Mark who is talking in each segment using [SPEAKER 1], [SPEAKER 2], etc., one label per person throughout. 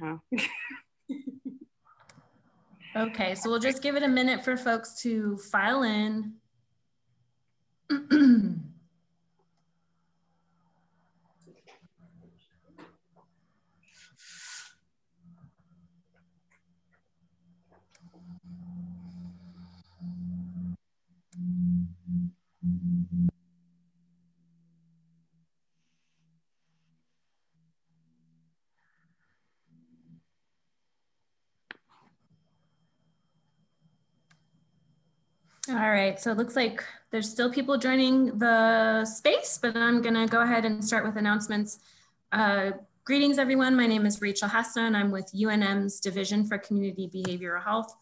[SPEAKER 1] huh?
[SPEAKER 2] okay, so we'll just give it a minute for folks to file in. All right, so it looks like there's still people joining the space, but I'm gonna go ahead and start with announcements. Uh, greetings everyone, my name is Rachel Hasta and I'm with UNM's Division for Community Behavioral Health.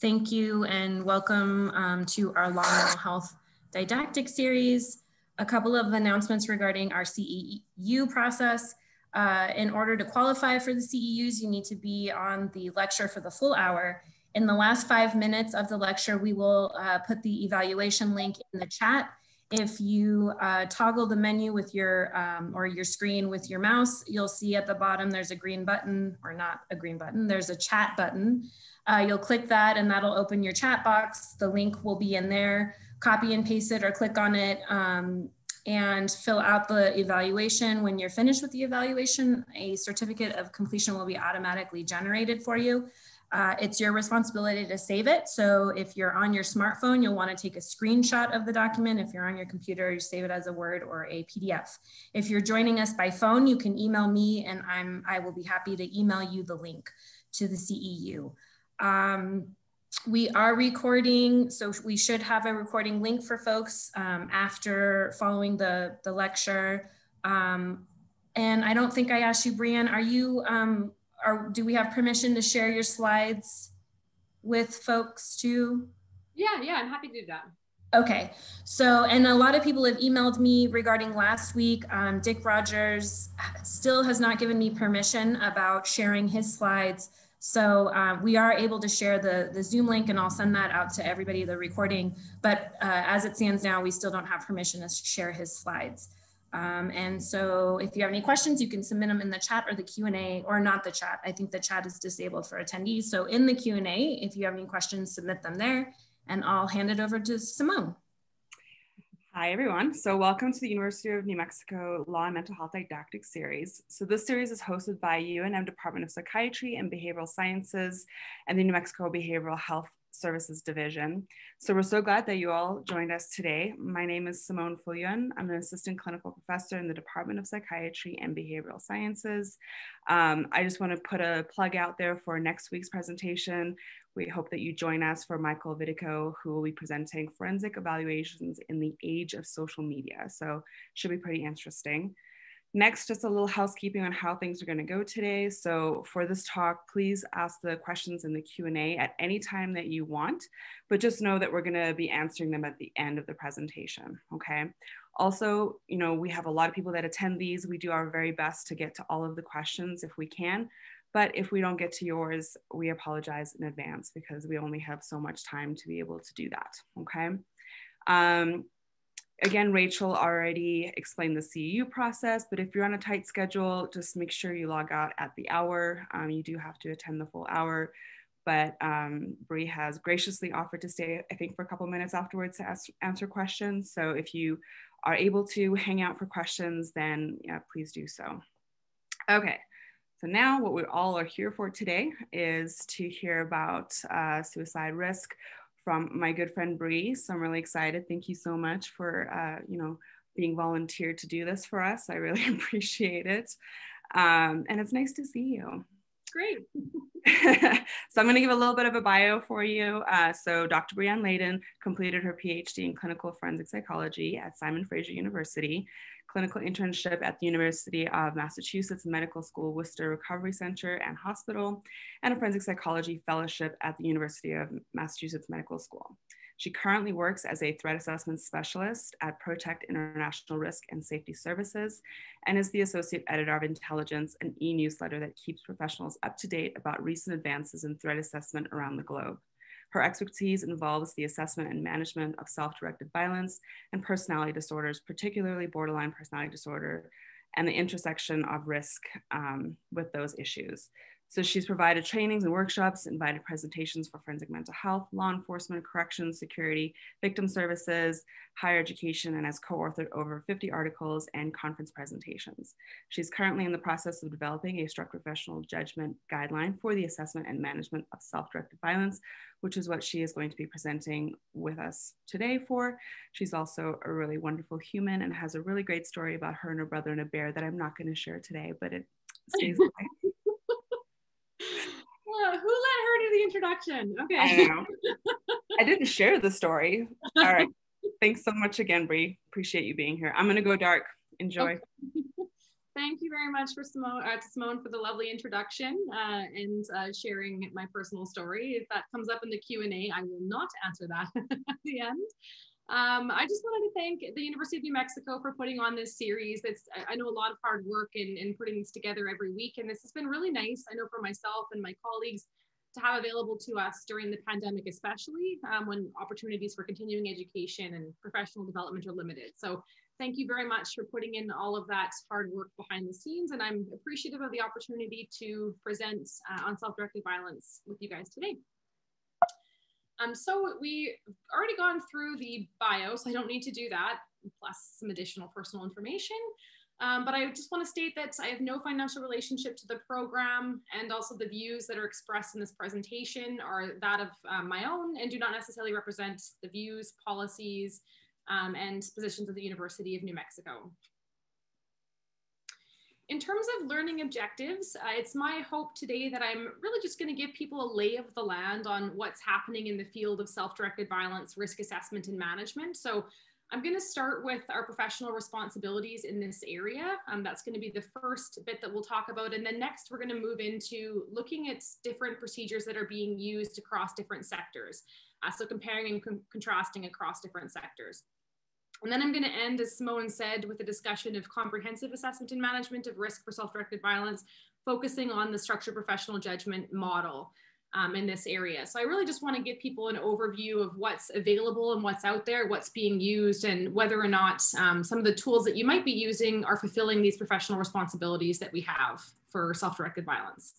[SPEAKER 2] Thank you and welcome um, to our Mental Health Didactic Series. A couple of announcements regarding our CEU process. Uh, in order to qualify for the CEUs, you need to be on the lecture for the full hour in the last five minutes of the lecture, we will uh, put the evaluation link in the chat. If you uh, toggle the menu with your, um, or your screen with your mouse, you'll see at the bottom there's a green button, or not a green button, there's a chat button. Uh, you'll click that and that'll open your chat box. The link will be in there. Copy and paste it or click on it um, and fill out the evaluation. When you're finished with the evaluation, a certificate of completion will be automatically generated for you. Uh, it's your responsibility to save it. So if you're on your smartphone, you'll want to take a screenshot of the document. If you're on your computer, you save it as a Word or a PDF. If you're joining us by phone, you can email me and I'm, I will be happy to email you the link to the CEU. Um, we are recording, so we should have a recording link for folks um, after following the, the lecture. Um, and I don't think I asked you, Brian, are you um, are, do we have permission to share your slides with folks too?
[SPEAKER 3] Yeah, yeah, I'm happy to do that.
[SPEAKER 2] Okay, so, and a lot of people have emailed me regarding last week. Um, Dick Rogers still has not given me permission about sharing his slides. So um, we are able to share the, the Zoom link and I'll send that out to everybody, the recording. But uh, as it stands now, we still don't have permission to share his slides. Um, and so if you have any questions, you can submit them in the chat or the Q&A or not the chat. I think the chat is disabled for attendees. So in the Q&A, if you have any questions, submit them there and I'll hand it over to Simone.
[SPEAKER 1] Hi everyone. So welcome to the University of New Mexico Law and Mental Health Didactic Series. So this series is hosted by UNM Department of Psychiatry and Behavioral Sciences and the New Mexico Behavioral Health Services Division. So we're so glad that you all joined us today. My name is Simone Fullion. I'm an assistant clinical professor in the Department of Psychiatry and Behavioral Sciences. Um, I just want to put a plug out there for next week's presentation. We hope that you join us for Michael Vitacco, who will be presenting forensic evaluations in the age of social media. So should be pretty interesting. Next, just a little housekeeping on how things are going to go today. So for this talk, please ask the questions in the Q&A at any time that you want, but just know that we're going to be answering them at the end of the presentation, okay? Also, you know, we have a lot of people that attend these. We do our very best to get to all of the questions if we can, but if we don't get to yours, we apologize in advance because we only have so much time to be able to do that, okay? Um, again, Rachel already explained the CEU process, but if you're on a tight schedule, just make sure you log out at the hour. Um, you do have to attend the full hour, but um, Bree has graciously offered to stay, I think, for a couple minutes afterwards to ask, answer questions. So if you are able to hang out for questions, then yeah, please do so. Okay. So now what we all are here for today is to hear about uh, suicide risk from my good friend Bree. So I'm really excited. Thank you so much for, uh, you know, being volunteered to do this for us. I really appreciate it. Um, and it's nice to see you.
[SPEAKER 3] Great.
[SPEAKER 1] so I'm going to give a little bit of a bio for you. Uh, so Dr. Brianne Layden completed her PhD in clinical forensic psychology at Simon Fraser University clinical internship at the University of Massachusetts Medical School Worcester Recovery Center and Hospital, and a forensic psychology fellowship at the University of Massachusetts Medical School. She currently works as a threat assessment specialist at Protect International Risk and Safety Services and is the associate editor of Intelligence, an e newsletter that keeps professionals up to date about recent advances in threat assessment around the globe. Her expertise involves the assessment and management of self-directed violence and personality disorders, particularly borderline personality disorder, and the intersection of risk um, with those issues. So she's provided trainings and workshops, invited presentations for forensic mental health, law enforcement, corrections, security, victim services, higher education, and has co-authored over 50 articles and conference presentations. She's currently in the process of developing a structured professional judgment guideline for the assessment and management of self-directed violence, which is what she is going to be presenting with us today for. She's also a really wonderful human and has a really great story about her and her brother and a bear that I'm not going to share today, but it stays
[SPEAKER 3] who let her do the introduction? Okay. I,
[SPEAKER 1] I didn't share the story. All right. Thanks so much again, Bree. Appreciate you being here. I'm going to go dark. Enjoy. Okay.
[SPEAKER 3] Thank you very much for Simone, uh, to Simone for the lovely introduction uh, and uh, sharing my personal story. If that comes up in the Q&A, I will not answer that at the end. Um, I just wanted to thank the University of New Mexico for putting on this series. It's I know a lot of hard work in, in putting this together every week, and this has been really nice. I know for myself and my colleagues to have available to us during the pandemic, especially um, when opportunities for continuing education and professional development are limited. So thank you very much for putting in all of that hard work behind the scenes, and I'm appreciative of the opportunity to present uh, on self-directed violence with you guys today. Um, so we already gone through the bio, so I don't need to do that, plus some additional personal information. Um, but I just want to state that I have no financial relationship to the program and also the views that are expressed in this presentation are that of um, my own and do not necessarily represent the views, policies, um, and positions of the University of New Mexico. In terms of learning objectives, uh, it's my hope today that I'm really just going to give people a lay of the land on what's happening in the field of self-directed violence, risk assessment, and management. So I'm going to start with our professional responsibilities in this area. Um, that's going to be the first bit that we'll talk about. And then next, we're going to move into looking at different procedures that are being used across different sectors. Uh, so comparing and con contrasting across different sectors. And then I'm going to end, as Simone said, with a discussion of comprehensive assessment and management of risk for self-directed violence, focusing on the structured professional judgment model um, in this area. So I really just want to give people an overview of what's available and what's out there, what's being used, and whether or not um, some of the tools that you might be using are fulfilling these professional responsibilities that we have for self-directed violence.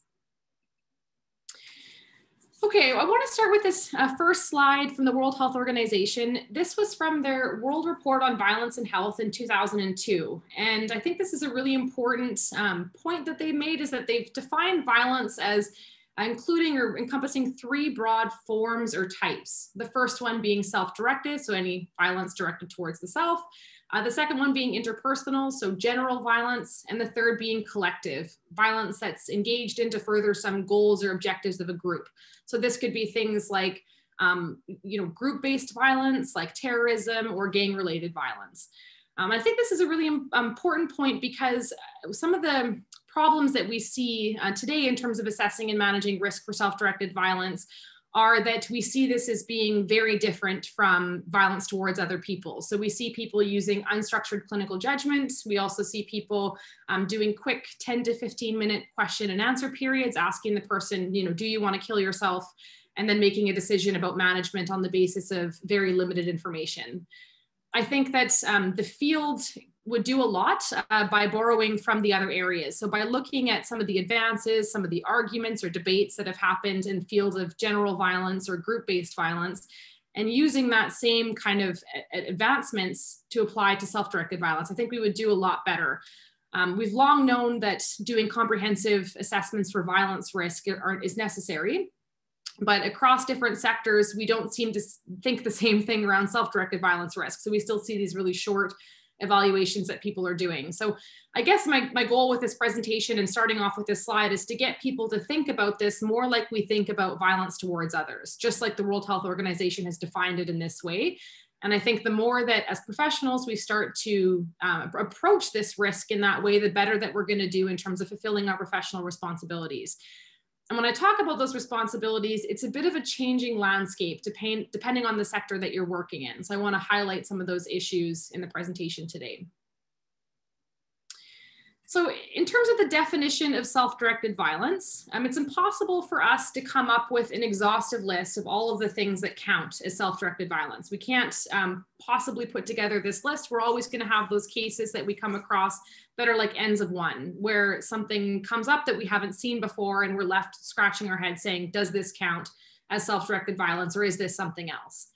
[SPEAKER 3] Okay, I want to start with this uh, first slide from the World Health Organization. This was from their World Report on Violence and Health in 2002. And I think this is a really important um, point that they made is that they've defined violence as including or encompassing three broad forms or types. The first one being self-directed, so any violence directed towards the self. Uh, the second one being interpersonal, so general violence, and the third being collective, violence that's engaged in to further some goals or objectives of a group. So this could be things like, um, you know, group-based violence, like terrorism or gang-related violence. Um, I think this is a really important point because some of the problems that we see uh, today in terms of assessing and managing risk for self-directed violence are that we see this as being very different from violence towards other people. So we see people using unstructured clinical judgments. We also see people um, doing quick 10 to 15 minute question and answer periods, asking the person, you know, do you want to kill yourself? And then making a decision about management on the basis of very limited information. I think that um, the field would do a lot uh, by borrowing from the other areas. So by looking at some of the advances, some of the arguments or debates that have happened in fields of general violence or group-based violence, and using that same kind of advancements to apply to self-directed violence, I think we would do a lot better. Um, we've long known that doing comprehensive assessments for violence risk is necessary, but across different sectors, we don't seem to think the same thing around self-directed violence risk. So we still see these really short evaluations that people are doing. So I guess my, my goal with this presentation and starting off with this slide is to get people to think about this more like we think about violence towards others, just like the World Health Organization has defined it in this way. And I think the more that as professionals we start to um, approach this risk in that way, the better that we're going to do in terms of fulfilling our professional responsibilities. And when I talk about those responsibilities, it's a bit of a changing landscape depending on the sector that you're working in. So I wanna highlight some of those issues in the presentation today. So in terms of the definition of self-directed violence, um, it's impossible for us to come up with an exhaustive list of all of the things that count as self-directed violence. We can't um, possibly put together this list. We're always gonna have those cases that we come across that are like ends of one, where something comes up that we haven't seen before and we're left scratching our head saying, does this count as self-directed violence or is this something else?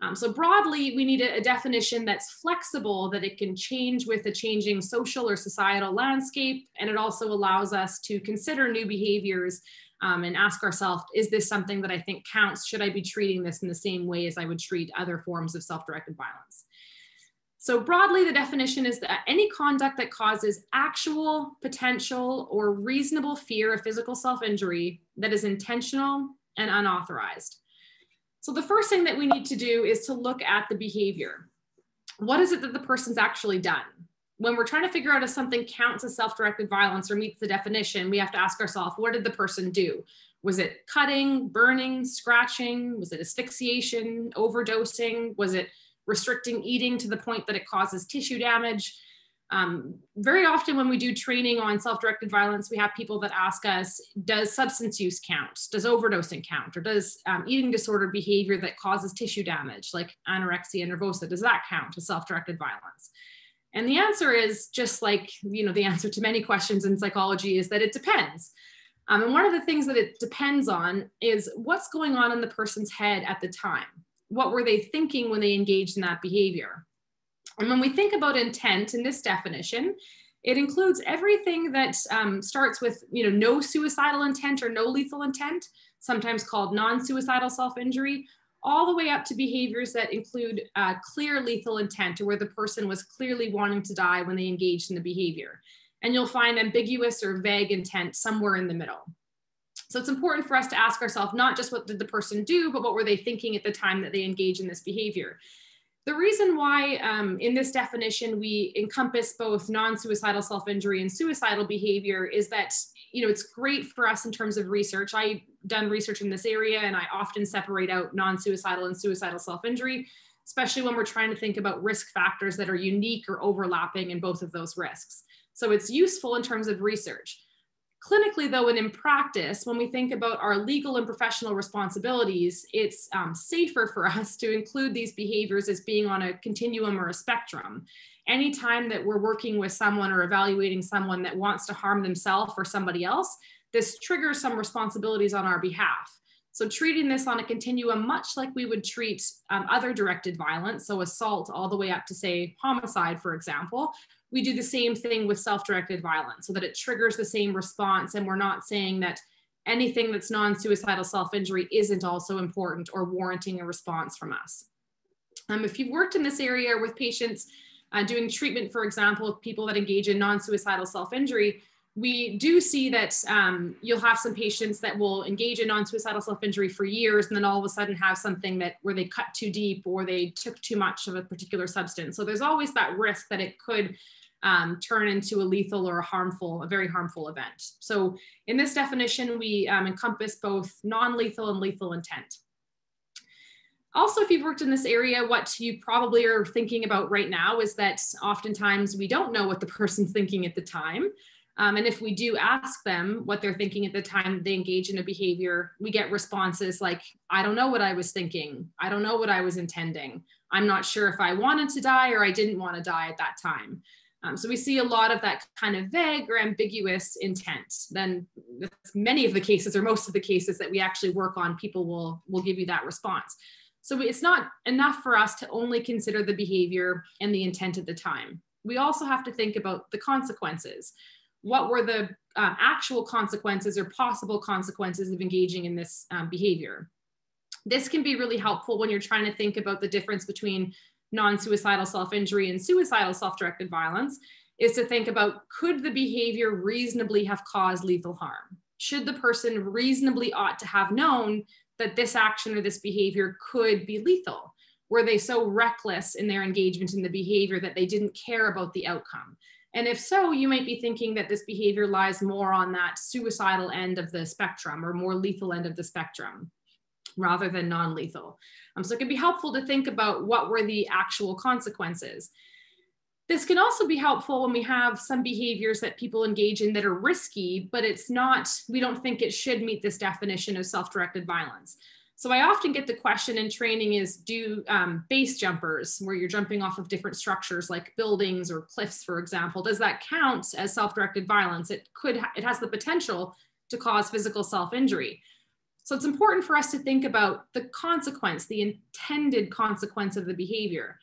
[SPEAKER 3] Um, so broadly, we need a, a, definition that's flexible, that it can change with a changing social or societal landscape. And it also allows us to consider new behaviors um, and ask ourselves, is this something that I think counts? Should I be treating this in the same way as I would treat other forms of self-directed violence? So broadly, the definition is that any conduct that causes actual, potential, or reasonable fear of physical self-injury that is intentional and unauthorized. So the first thing that we need to do is to look at the behavior. What is it that the person's actually done? When we're trying to figure out if something counts as self-directed violence or meets the definition, we have to ask ourselves, what did the person do? Was it cutting, burning, scratching? Was it asphyxiation, overdosing? Was it restricting eating to the point that it causes tissue damage? Um, very often when we do training on self-directed violence, we have people that ask us, does substance use count? Does overdosing count? Or does um, eating disorder behavior that causes tissue damage, like anorexia nervosa, does that count as self-directed violence? And the answer is just like, you know, the answer to many questions in psychology is that it depends. Um, and one of the things that it depends on is what's going on in the person's head at the time. What were they thinking when they engaged in that behavior? And when we think about intent in this definition, it includes everything that um, starts with you know, no suicidal intent or no lethal intent, sometimes called non-suicidal self-injury, all the way up to behaviors that include uh, clear lethal intent or where the person was clearly wanting to die when they engaged in the behavior. And you'll find ambiguous or vague intent somewhere in the middle. So it's important for us to ask ourselves not just what did the person do, but what were they thinking at the time that they engage in this behavior. The reason why um, in this definition we encompass both non-suicidal self-injury and suicidal behavior is that you know it's great for us in terms of research. I've done research in this area and I often separate out non-suicidal and suicidal self-injury, especially when we're trying to think about risk factors that are unique or overlapping in both of those risks. So it's useful in terms of research. Clinically, though, and in practice, when we think about our legal and professional responsibilities, it's um, safer for us to include these behaviors as being on a continuum or a spectrum. Anytime that we're working with someone or evaluating someone that wants to harm themselves or somebody else, this triggers some responsibilities on our behalf. So treating this on a continuum, much like we would treat um, other directed violence, so assault all the way up to say homicide, for example, we do the same thing with self-directed violence so that it triggers the same response. And we're not saying that anything that's non-suicidal self-injury isn't also important or warranting a response from us. Um, if you've worked in this area with patients uh, doing treatment, for example, people that engage in non-suicidal self-injury, we do see that um, you'll have some patients that will engage in non-suicidal self-injury for years and then all of a sudden have something that where they cut too deep or they took too much of a particular substance. So there's always that risk that it could um, turn into a lethal or a harmful, a very harmful event. So in this definition, we um, encompass both non-lethal and lethal intent. Also, if you've worked in this area, what you probably are thinking about right now is that oftentimes we don't know what the person's thinking at the time. Um, and if we do ask them what they're thinking at the time they engage in a behavior, we get responses like, I don't know what I was thinking. I don't know what I was intending. I'm not sure if I wanted to die or I didn't want to die at that time. Um, so we see a lot of that kind of vague or ambiguous intent. Then many of the cases or most of the cases that we actually work on, people will, will give you that response. So it's not enough for us to only consider the behavior and the intent at the time. We also have to think about the consequences what were the uh, actual consequences or possible consequences of engaging in this um, behavior. This can be really helpful when you're trying to think about the difference between non-suicidal self-injury and suicidal self-directed violence is to think about could the behavior reasonably have caused lethal harm? Should the person reasonably ought to have known that this action or this behavior could be lethal? Were they so reckless in their engagement in the behavior that they didn't care about the outcome? And if so, you might be thinking that this behavior lies more on that suicidal end of the spectrum or more lethal end of the spectrum rather than non-lethal. Um, so it can be helpful to think about what were the actual consequences. This can also be helpful when we have some behaviors that people engage in that are risky, but it's not, we don't think it should meet this definition of self-directed violence. So I often get the question in training is do um, base jumpers where you're jumping off of different structures like buildings or cliffs, for example, does that count as self-directed violence? It could, it has the potential to cause physical self-injury. So it's important for us to think about the consequence, the intended consequence of the behavior.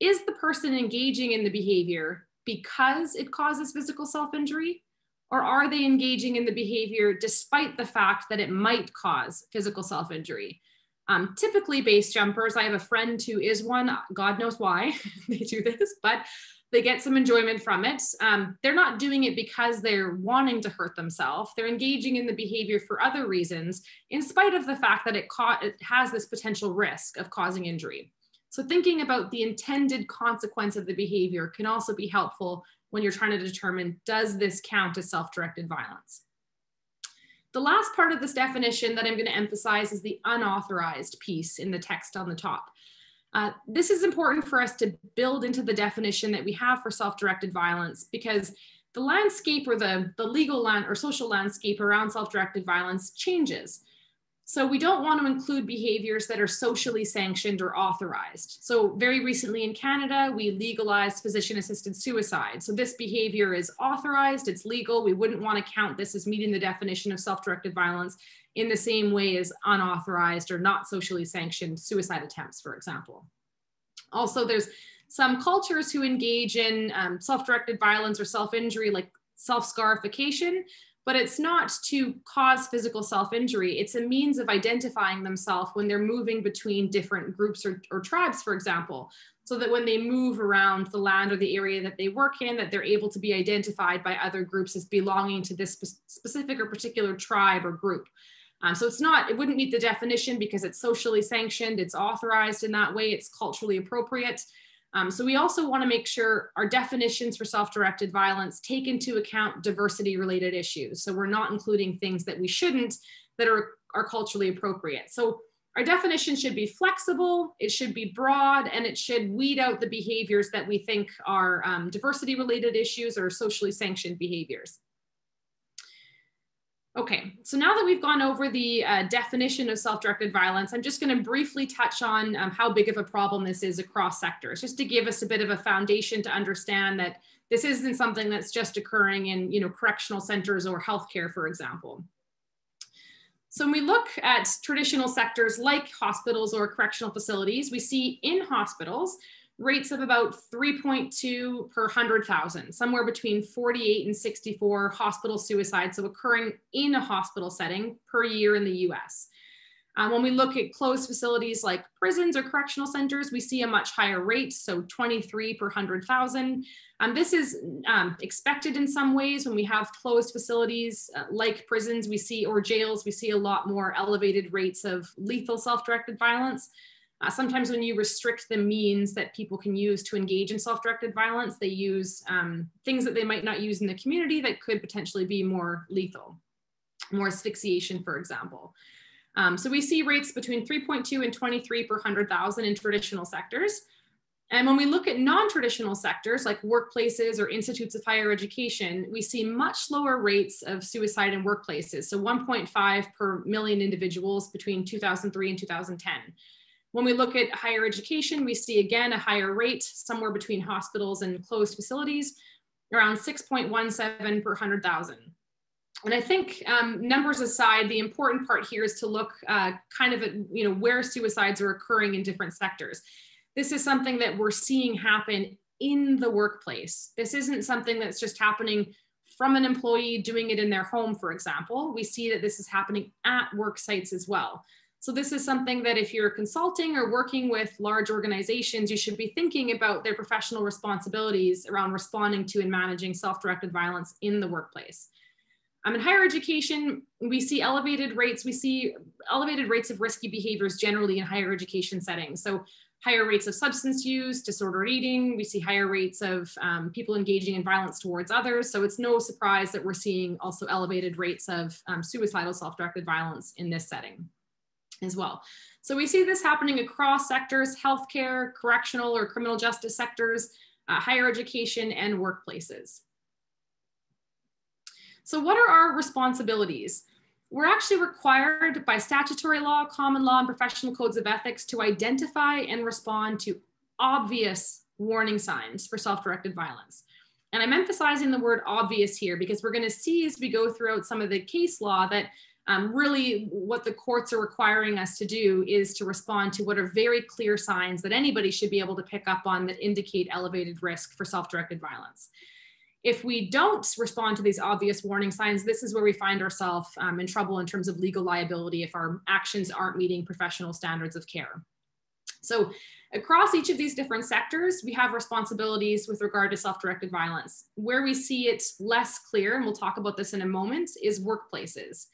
[SPEAKER 3] Is the person engaging in the behavior because it causes physical self-injury? Or are they engaging in the behavior despite the fact that it might cause physical self-injury? Um, typically base jumpers, I have a friend who is one, God knows why they do this, but they get some enjoyment from it. Um, they're not doing it because they're wanting to hurt themselves. They're engaging in the behavior for other reasons, in spite of the fact that it, it has this potential risk of causing injury. So thinking about the intended consequence of the behavior can also be helpful when you're trying to determine, does this count as self-directed violence? The last part of this definition that I'm gonna emphasize is the unauthorized piece in the text on the top. Uh, this is important for us to build into the definition that we have for self-directed violence because the landscape or the, the legal land or social landscape around self-directed violence changes. So we don't want to include behaviors that are socially sanctioned or authorized. So very recently in Canada, we legalized physician-assisted suicide. So this behavior is authorized, it's legal. We wouldn't want to count this as meeting the definition of self-directed violence in the same way as unauthorized or not socially sanctioned suicide attempts, for example. Also, there's some cultures who engage in um, self-directed violence or self-injury like self-scarification, but it's not to cause physical self-injury. It's a means of identifying themselves when they're moving between different groups or, or tribes, for example, so that when they move around the land or the area that they work in, that they're able to be identified by other groups as belonging to this spe specific or particular tribe or group. Um, so it's not, it wouldn't meet the definition because it's socially sanctioned, it's authorized in that way, it's culturally appropriate. Um, so we also wanna make sure our definitions for self-directed violence take into account diversity related issues. So we're not including things that we shouldn't that are, are culturally appropriate. So our definition should be flexible, it should be broad, and it should weed out the behaviors that we think are um, diversity related issues or socially sanctioned behaviors. Okay, so now that we've gone over the uh, definition of self-directed violence, I'm just going to briefly touch on um, how big of a problem this is across sectors, just to give us a bit of a foundation to understand that this isn't something that's just occurring in you know, correctional centers or healthcare, for example. So when we look at traditional sectors like hospitals or correctional facilities, we see in hospitals, rates of about 3.2 per 100,000, somewhere between 48 and 64 hospital suicides, so occurring in a hospital setting per year in the US. Um, when we look at closed facilities like prisons or correctional centers, we see a much higher rate, so 23 per 100,000. Um, this is um, expected in some ways when we have closed facilities uh, like prisons, we see, or jails, we see a lot more elevated rates of lethal self-directed violence. Uh, sometimes when you restrict the means that people can use to engage in self-directed violence, they use um, things that they might not use in the community that could potentially be more lethal, more asphyxiation, for example. Um, so we see rates between 3.2 and 23 per 100,000 in traditional sectors. And when we look at non-traditional sectors like workplaces or institutes of higher education, we see much lower rates of suicide in workplaces. So 1.5 per million individuals between 2003 and 2010. When we look at higher education, we see again a higher rate somewhere between hospitals and closed facilities, around 6.17 per 100,000. And I think um, numbers aside, the important part here is to look uh, kind of at you know where suicides are occurring in different sectors. This is something that we're seeing happen in the workplace. This isn't something that's just happening from an employee doing it in their home, for example. We see that this is happening at work sites as well. So this is something that if you're consulting or working with large organizations, you should be thinking about their professional responsibilities around responding to and managing self-directed violence in the workplace. Um, in higher education, we see elevated rates. We see elevated rates of risky behaviors generally in higher education settings. So higher rates of substance use, disordered eating. We see higher rates of um, people engaging in violence towards others. So it's no surprise that we're seeing also elevated rates of um, suicidal self-directed violence in this setting as well. So we see this happening across sectors, healthcare, correctional or criminal justice sectors, uh, higher education, and workplaces. So what are our responsibilities? We're actually required by statutory law, common law, and professional codes of ethics to identify and respond to obvious warning signs for self-directed violence. And I'm emphasizing the word obvious here because we're going to see as we go throughout some of the case law that um, really what the courts are requiring us to do is to respond to what are very clear signs that anybody should be able to pick up on that indicate elevated risk for self-directed violence. If we don't respond to these obvious warning signs, this is where we find ourselves um, in trouble in terms of legal liability if our actions aren't meeting professional standards of care. So across each of these different sectors, we have responsibilities with regard to self-directed violence. Where we see it less clear, and we'll talk about this in a moment, is workplaces.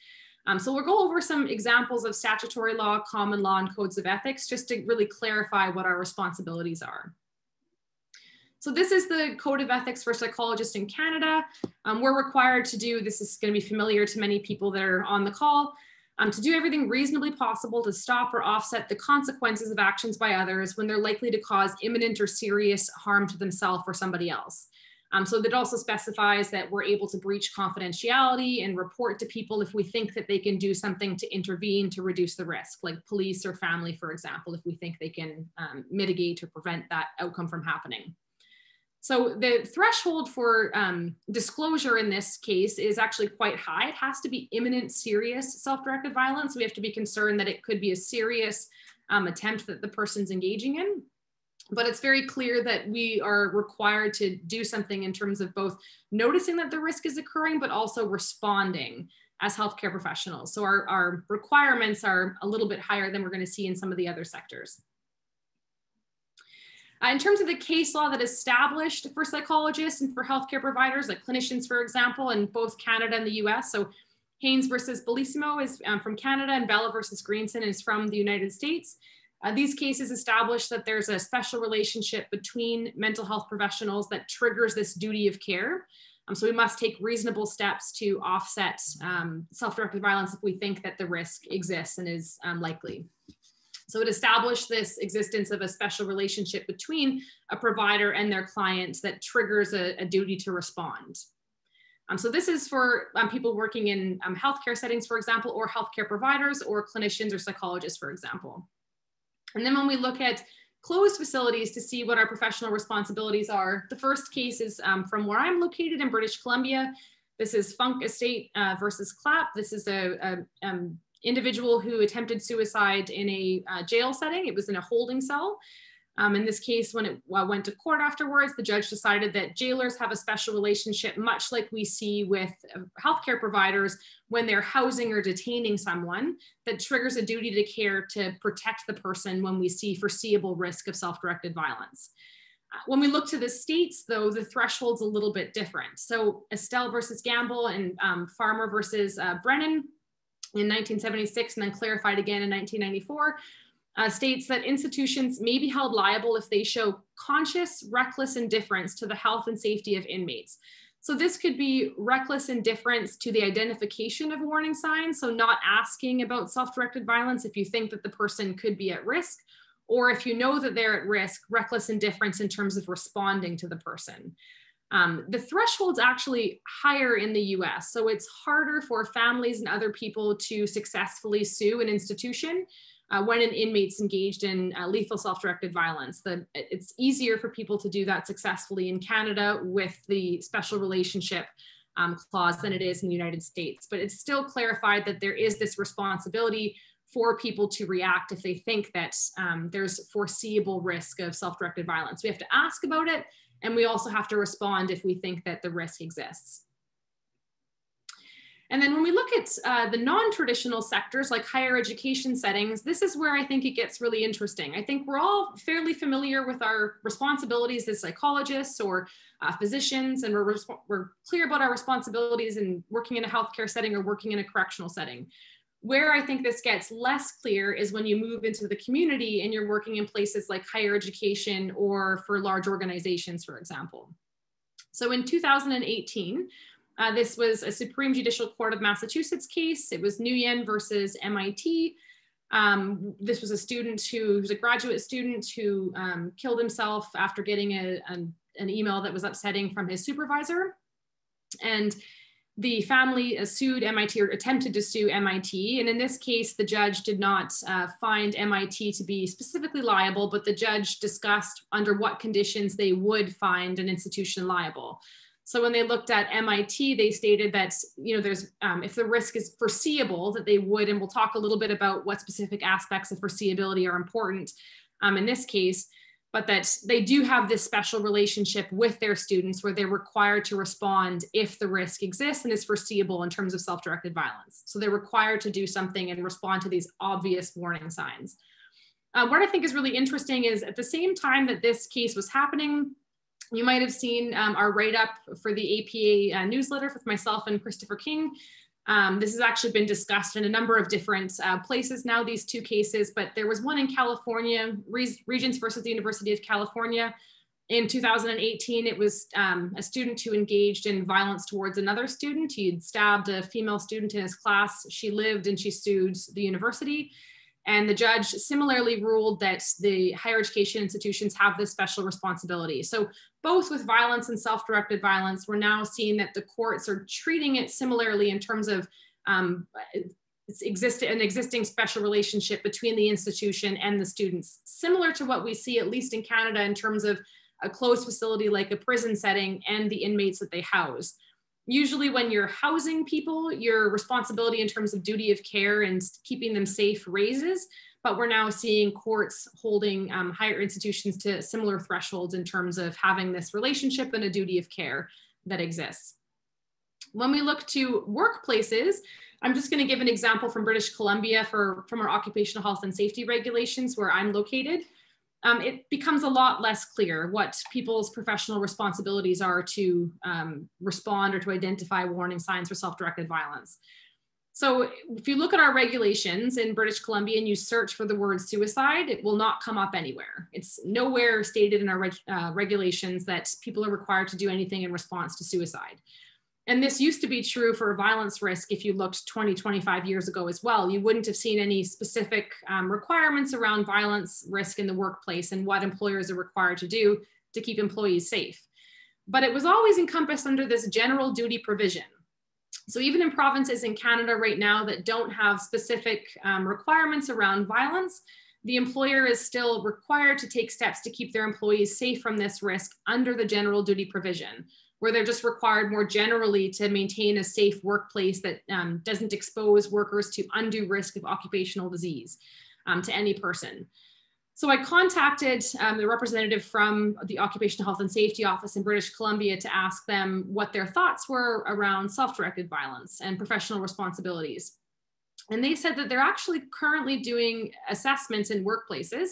[SPEAKER 3] Um, so we'll go over some examples of statutory law, common law, and codes of ethics just to really clarify what our responsibilities are. So this is the Code of Ethics for Psychologists in Canada. Um, we're required to do, this is gonna be familiar to many people that are on the call, um, to do everything reasonably possible to stop or offset the consequences of actions by others when they're likely to cause imminent or serious harm to themselves or somebody else. Um, so that also specifies that we're able to breach confidentiality and report to people if we think that they can do something to intervene to reduce the risk, like police or family, for example, if we think they can um, mitigate or prevent that outcome from happening. So the threshold for um, disclosure in this case is actually quite high. It has to be imminent, serious self-directed violence. We have to be concerned that it could be a serious um, attempt that the person's engaging in. But it's very clear that we are required to do something in terms of both noticing that the risk is occurring, but also responding as healthcare professionals. So our, our requirements are a little bit higher than we're going to see in some of the other sectors. Uh, in terms of the case law that established for psychologists and for healthcare providers, like clinicians, for example, in both Canada and the US. So Haines versus Bellissimo is um, from Canada and Bellah versus Greenson is from the United States. Uh, these cases establish that there's a special relationship between mental health professionals that triggers this duty of care. Um, so we must take reasonable steps to offset um, self-directed violence if we think that the risk exists and is um, likely. So it established this existence of a special relationship between a provider and their client that triggers a, a duty to respond. Um, so this is for um, people working in um, healthcare settings, for example, or healthcare providers or clinicians or psychologists, for example. And then when we look at closed facilities to see what our professional responsibilities are, the first case is um, from where I'm located in British Columbia. This is Funk Estate uh, versus Clapp. This is a, a um, individual who attempted suicide in a uh, jail setting. It was in a holding cell. Um, in this case, when it uh, went to court afterwards, the judge decided that jailers have a special relationship, much like we see with uh, healthcare providers when they're housing or detaining someone, that triggers a duty to care to protect the person when we see foreseeable risk of self-directed violence. Uh, when we look to the states, though, the threshold's a little bit different. So Estelle versus Gamble and um, Farmer versus uh, Brennan in 1976 and then clarified again in 1994 uh, states that institutions may be held liable if they show conscious, reckless indifference to the health and safety of inmates. So this could be reckless indifference to the identification of warning signs. So not asking about self-directed violence if you think that the person could be at risk, or if you know that they're at risk, reckless indifference in terms of responding to the person. Um, the threshold's actually higher in the US. So it's harder for families and other people to successfully sue an institution uh, when an inmate's engaged in uh, lethal self-directed violence. The, it's easier for people to do that successfully in Canada with the special relationship um, clause than it is in the United States. But it's still clarified that there is this responsibility for people to react if they think that um, there's foreseeable risk of self-directed violence. We have to ask about it and we also have to respond if we think that the risk exists. And then when we look at uh, the non-traditional sectors like higher education settings, this is where I think it gets really interesting. I think we're all fairly familiar with our responsibilities as psychologists or uh, physicians, and we're, we're clear about our responsibilities in working in a healthcare setting or working in a correctional setting. Where I think this gets less clear is when you move into the community and you're working in places like higher education or for large organizations, for example. So in 2018, uh, this was a Supreme Judicial Court of Massachusetts case. It was Nguyen versus MIT. Um, this was a student who was a graduate student who um, killed himself after getting a, a, an email that was upsetting from his supervisor. And the family sued MIT or attempted to sue MIT. And in this case, the judge did not uh, find MIT to be specifically liable, but the judge discussed under what conditions they would find an institution liable. So when they looked at MIT, they stated that you know there's um, if the risk is foreseeable that they would, and we'll talk a little bit about what specific aspects of foreseeability are important um, in this case but that they do have this special relationship with their students where they're required to respond if the risk exists and is foreseeable in terms of self-directed violence. So they're required to do something and respond to these obvious warning signs. Uh, what I think is really interesting is at the same time that this case was happening, you might have seen um, our write-up for the APA uh, newsletter with myself and Christopher King. Um, this has actually been discussed in a number of different uh, places now, these two cases, but there was one in California, Regents versus the University of California. In 2018, it was um, a student who engaged in violence towards another student. He had stabbed a female student in his class. She lived and she sued the university. And the judge similarly ruled that the higher education institutions have this special responsibility. So both with violence and self-directed violence, we're now seeing that the courts are treating it similarly in terms of um, an existing special relationship between the institution and the students, similar to what we see at least in Canada in terms of a closed facility like a prison setting and the inmates that they house usually when you're housing people, your responsibility in terms of duty of care and keeping them safe raises. But we're now seeing courts holding um, higher institutions to similar thresholds in terms of having this relationship and a duty of care that exists. When we look to workplaces, I'm just going to give an example from British Columbia for, from our occupational health and safety regulations where I'm located um, it becomes a lot less clear what people's professional responsibilities are to um, respond or to identify warning signs for self-directed violence. So if you look at our regulations in British Columbia and you search for the word suicide, it will not come up anywhere. It's nowhere stated in our reg uh, regulations that people are required to do anything in response to suicide. And this used to be true for violence risk if you looked 20, 25 years ago as well. You wouldn't have seen any specific um, requirements around violence risk in the workplace and what employers are required to do to keep employees safe. But it was always encompassed under this general duty provision. So even in provinces in Canada right now that don't have specific um, requirements around violence, the employer is still required to take steps to keep their employees safe from this risk under the general duty provision where they're just required more generally to maintain a safe workplace that um, doesn't expose workers to undue risk of occupational disease um, to any person. So I contacted um, the representative from the Occupational Health and Safety Office in British Columbia to ask them what their thoughts were around self-directed violence and professional responsibilities. And they said that they're actually currently doing assessments in workplaces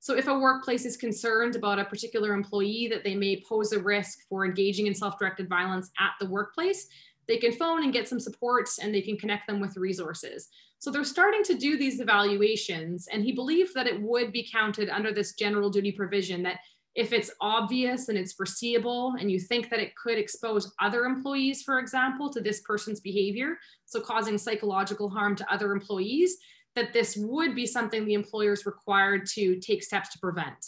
[SPEAKER 3] so if a workplace is concerned about a particular employee that they may pose a risk for engaging in self-directed violence at the workplace, they can phone and get some support and they can connect them with resources. So they're starting to do these evaluations and he believed that it would be counted under this general duty provision that if it's obvious and it's foreseeable and you think that it could expose other employees, for example, to this person's behavior, so causing psychological harm to other employees, that this would be something the employer is required to take steps to prevent.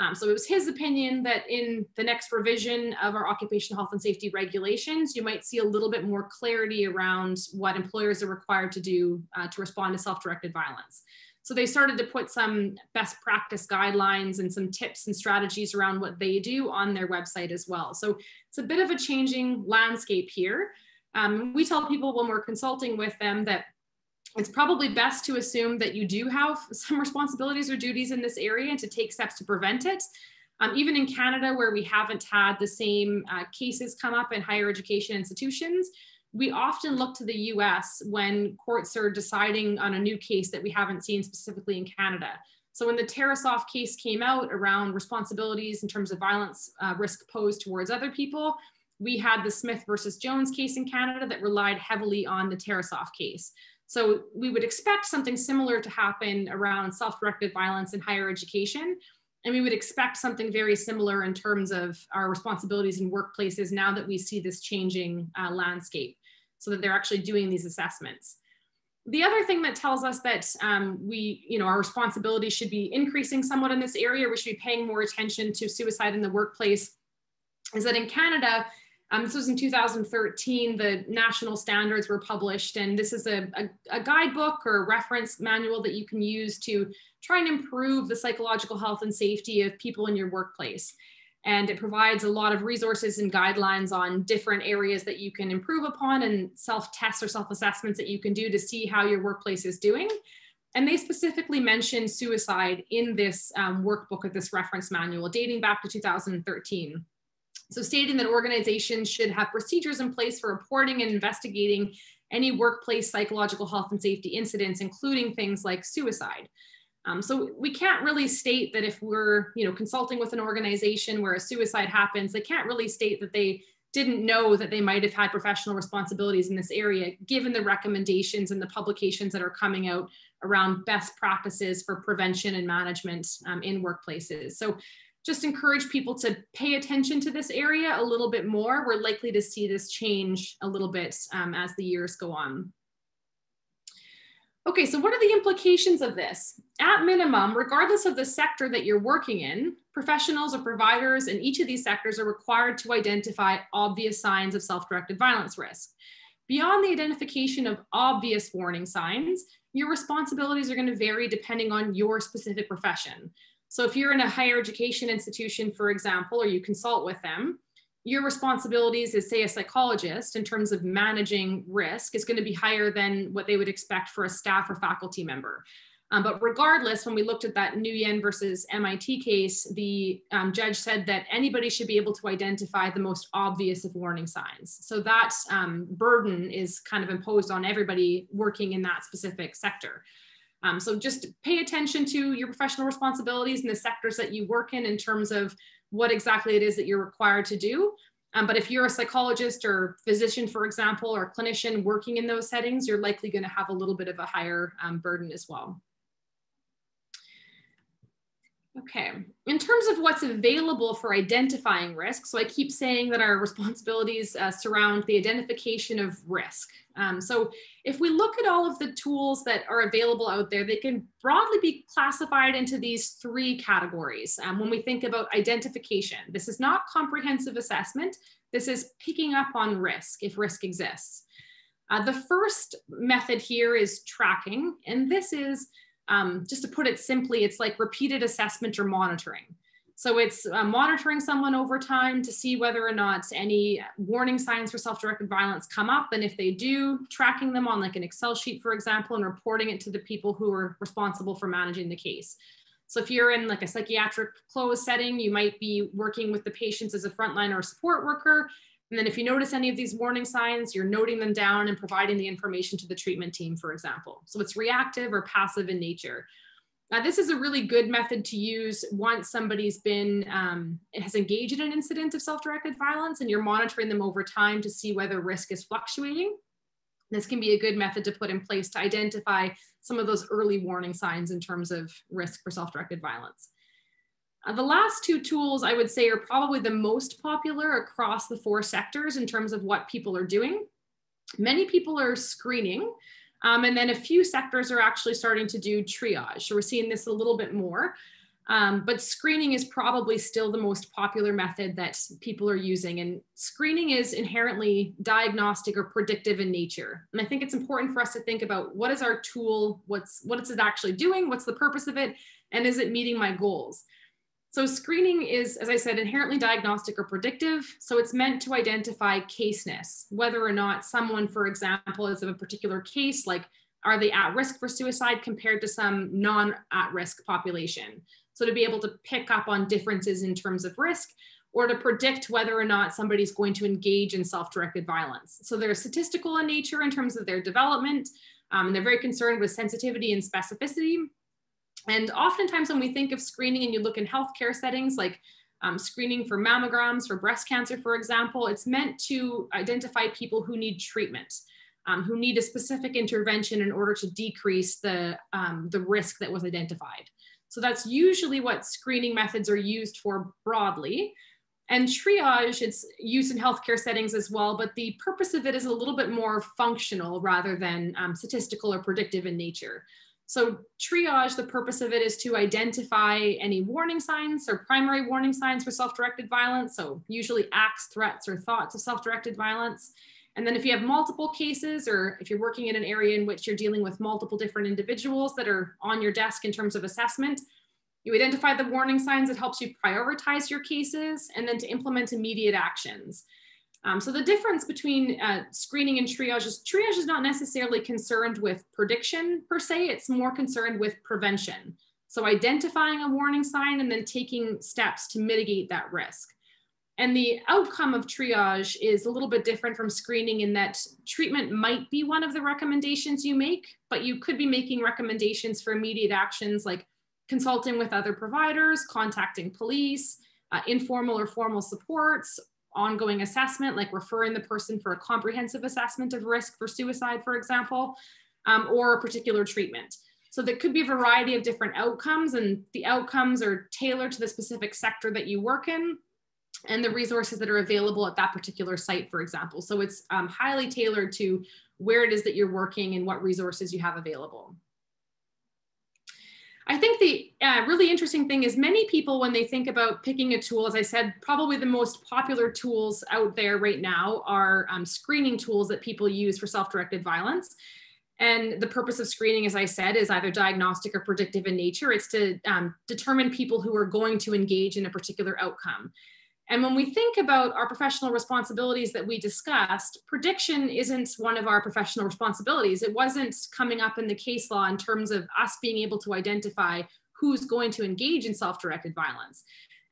[SPEAKER 3] Um, so it was his opinion that in the next revision of our occupational health and safety regulations, you might see a little bit more clarity around what employers are required to do uh, to respond to self-directed violence. So they started to put some best practice guidelines and some tips and strategies around what they do on their website as well. So it's a bit of a changing landscape here. Um, we tell people when we're consulting with them that it's probably best to assume that you do have some responsibilities or duties in this area and to take steps to prevent it. Um, even in Canada, where we haven't had the same uh, cases come up in higher education institutions, we often look to the US when courts are deciding on a new case that we haven't seen specifically in Canada. So when the Tarasoff case came out around responsibilities in terms of violence uh, risk posed towards other people, we had the Smith versus Jones case in Canada that relied heavily on the Tarasoff case. So we would expect something similar to happen around self-directed violence in higher education. And we would expect something very similar in terms of our responsibilities in workplaces now that we see this changing uh, landscape so that they're actually doing these assessments. The other thing that tells us that um, we, you know, our responsibility should be increasing somewhat in this area, we should be paying more attention to suicide in the workplace is that in Canada, um, this was in 2013, the national standards were published, and this is a, a, a, guidebook or a reference manual that you can use to try and improve the psychological health and safety of people in your workplace. And it provides a lot of resources and guidelines on different areas that you can improve upon and self tests or self assessments that you can do to see how your workplace is doing. And they specifically mention suicide in this um, workbook of this reference manual dating back to 2013. So stating that organizations should have procedures in place for reporting and investigating any workplace psychological health and safety incidents, including things like suicide. Um, so we can't really state that if we're, you know, consulting with an organization where a suicide happens, they can't really state that they didn't know that they might have had professional responsibilities in this area, given the recommendations and the publications that are coming out around best practices for prevention and management um, in workplaces. So just encourage people to pay attention to this area a little bit more. We're likely to see this change a little bit um, as the years go on. Okay, so what are the implications of this? At minimum, regardless of the sector that you're working in, professionals or providers in each of these sectors are required to identify obvious signs of self-directed violence risk. Beyond the identification of obvious warning signs, your responsibilities are going to vary depending on your specific profession. So if you're in a higher education institution, for example, or you consult with them, your responsibilities as say a psychologist in terms of managing risk is going to be higher than what they would expect for a staff or faculty member. Um, but regardless, when we looked at that Nguyen versus MIT case, the um, judge said that anybody should be able to identify the most obvious of warning signs. So that um, burden is kind of imposed on everybody working in that specific sector. Um, so just pay attention to your professional responsibilities and the sectors that you work in in terms of what exactly it is that you're required to do. Um, but if you're a psychologist or physician, for example, or clinician working in those settings, you're likely going to have a little bit of a higher um, burden as well. Okay, in terms of what's available for identifying risk, so I keep saying that our responsibilities uh, surround the identification of risk. Um, so if we look at all of the tools that are available out there, they can broadly be classified into these three categories. Um, when we think about identification, this is not comprehensive assessment. This is picking up on risk if risk exists. Uh, the first method here is tracking, and this is um, just to put it simply, it's like repeated assessment or monitoring. So it's uh, monitoring someone over time to see whether or not any warning signs for self-directed violence come up. And if they do, tracking them on like an Excel sheet, for example, and reporting it to the people who are responsible for managing the case. So if you're in like a psychiatric closed setting, you might be working with the patients as a frontline or support worker and then if you notice any of these warning signs, you're noting them down and providing the information to the treatment team, for example. So it's reactive or passive in nature. Now, this is a really good method to use once somebody's been, um, has engaged in an incident of self-directed violence and you're monitoring them over time to see whether risk is fluctuating. This can be a good method to put in place to identify some of those early warning signs in terms of risk for self-directed violence. Uh, the last two tools I would say are probably the most popular across the four sectors in terms of what people are doing. Many people are screening, um, and then a few sectors are actually starting to do triage. So we're seeing this a little bit more. Um, but screening is probably still the most popular method that people are using. And screening is inherently diagnostic or predictive in nature. And I think it's important for us to think about what is our tool, what's what is it actually doing, what's the purpose of it, and is it meeting my goals? So screening is, as I said, inherently diagnostic or predictive. So it's meant to identify caseness, whether or not someone, for example, is of a particular case, like are they at risk for suicide compared to some non at risk population? So to be able to pick up on differences in terms of risk or to predict whether or not somebody's going to engage in self-directed violence. So they're statistical in nature in terms of their development. Um, and they're very concerned with sensitivity and specificity. And oftentimes when we think of screening and you look in healthcare settings like um, screening for mammograms for breast cancer, for example, it's meant to identify people who need treatment, um, who need a specific intervention in order to decrease the, um, the risk that was identified. So that's usually what screening methods are used for broadly. And triage, it's used in healthcare settings as well, but the purpose of it is a little bit more functional rather than um, statistical or predictive in nature. So triage, the purpose of it is to identify any warning signs or primary warning signs for self-directed violence. So usually acts, threats, or thoughts of self-directed violence. And then if you have multiple cases or if you're working in an area in which you're dealing with multiple different individuals that are on your desk in terms of assessment, you identify the warning signs It helps you prioritize your cases and then to implement immediate actions. Um, so the difference between uh, screening and triage is triage is not necessarily concerned with prediction per se, it's more concerned with prevention. So identifying a warning sign and then taking steps to mitigate that risk. And the outcome of triage is a little bit different from screening in that treatment might be one of the recommendations you make, but you could be making recommendations for immediate actions like consulting with other providers, contacting police, uh, informal or formal supports, ongoing assessment, like referring the person for a comprehensive assessment of risk for suicide, for example, um, or a particular treatment. So there could be a variety of different outcomes and the outcomes are tailored to the specific sector that you work in and the resources that are available at that particular site, for example. So it's um, highly tailored to where it is that you're working and what resources you have available. I think the uh, really interesting thing is many people, when they think about picking a tool, as I said, probably the most popular tools out there right now are um, screening tools that people use for self-directed violence. And the purpose of screening, as I said, is either diagnostic or predictive in nature. It's to um, determine people who are going to engage in a particular outcome. And when we think about our professional responsibilities that we discussed, prediction isn't one of our professional responsibilities. It wasn't coming up in the case law in terms of us being able to identify who's going to engage in self directed violence.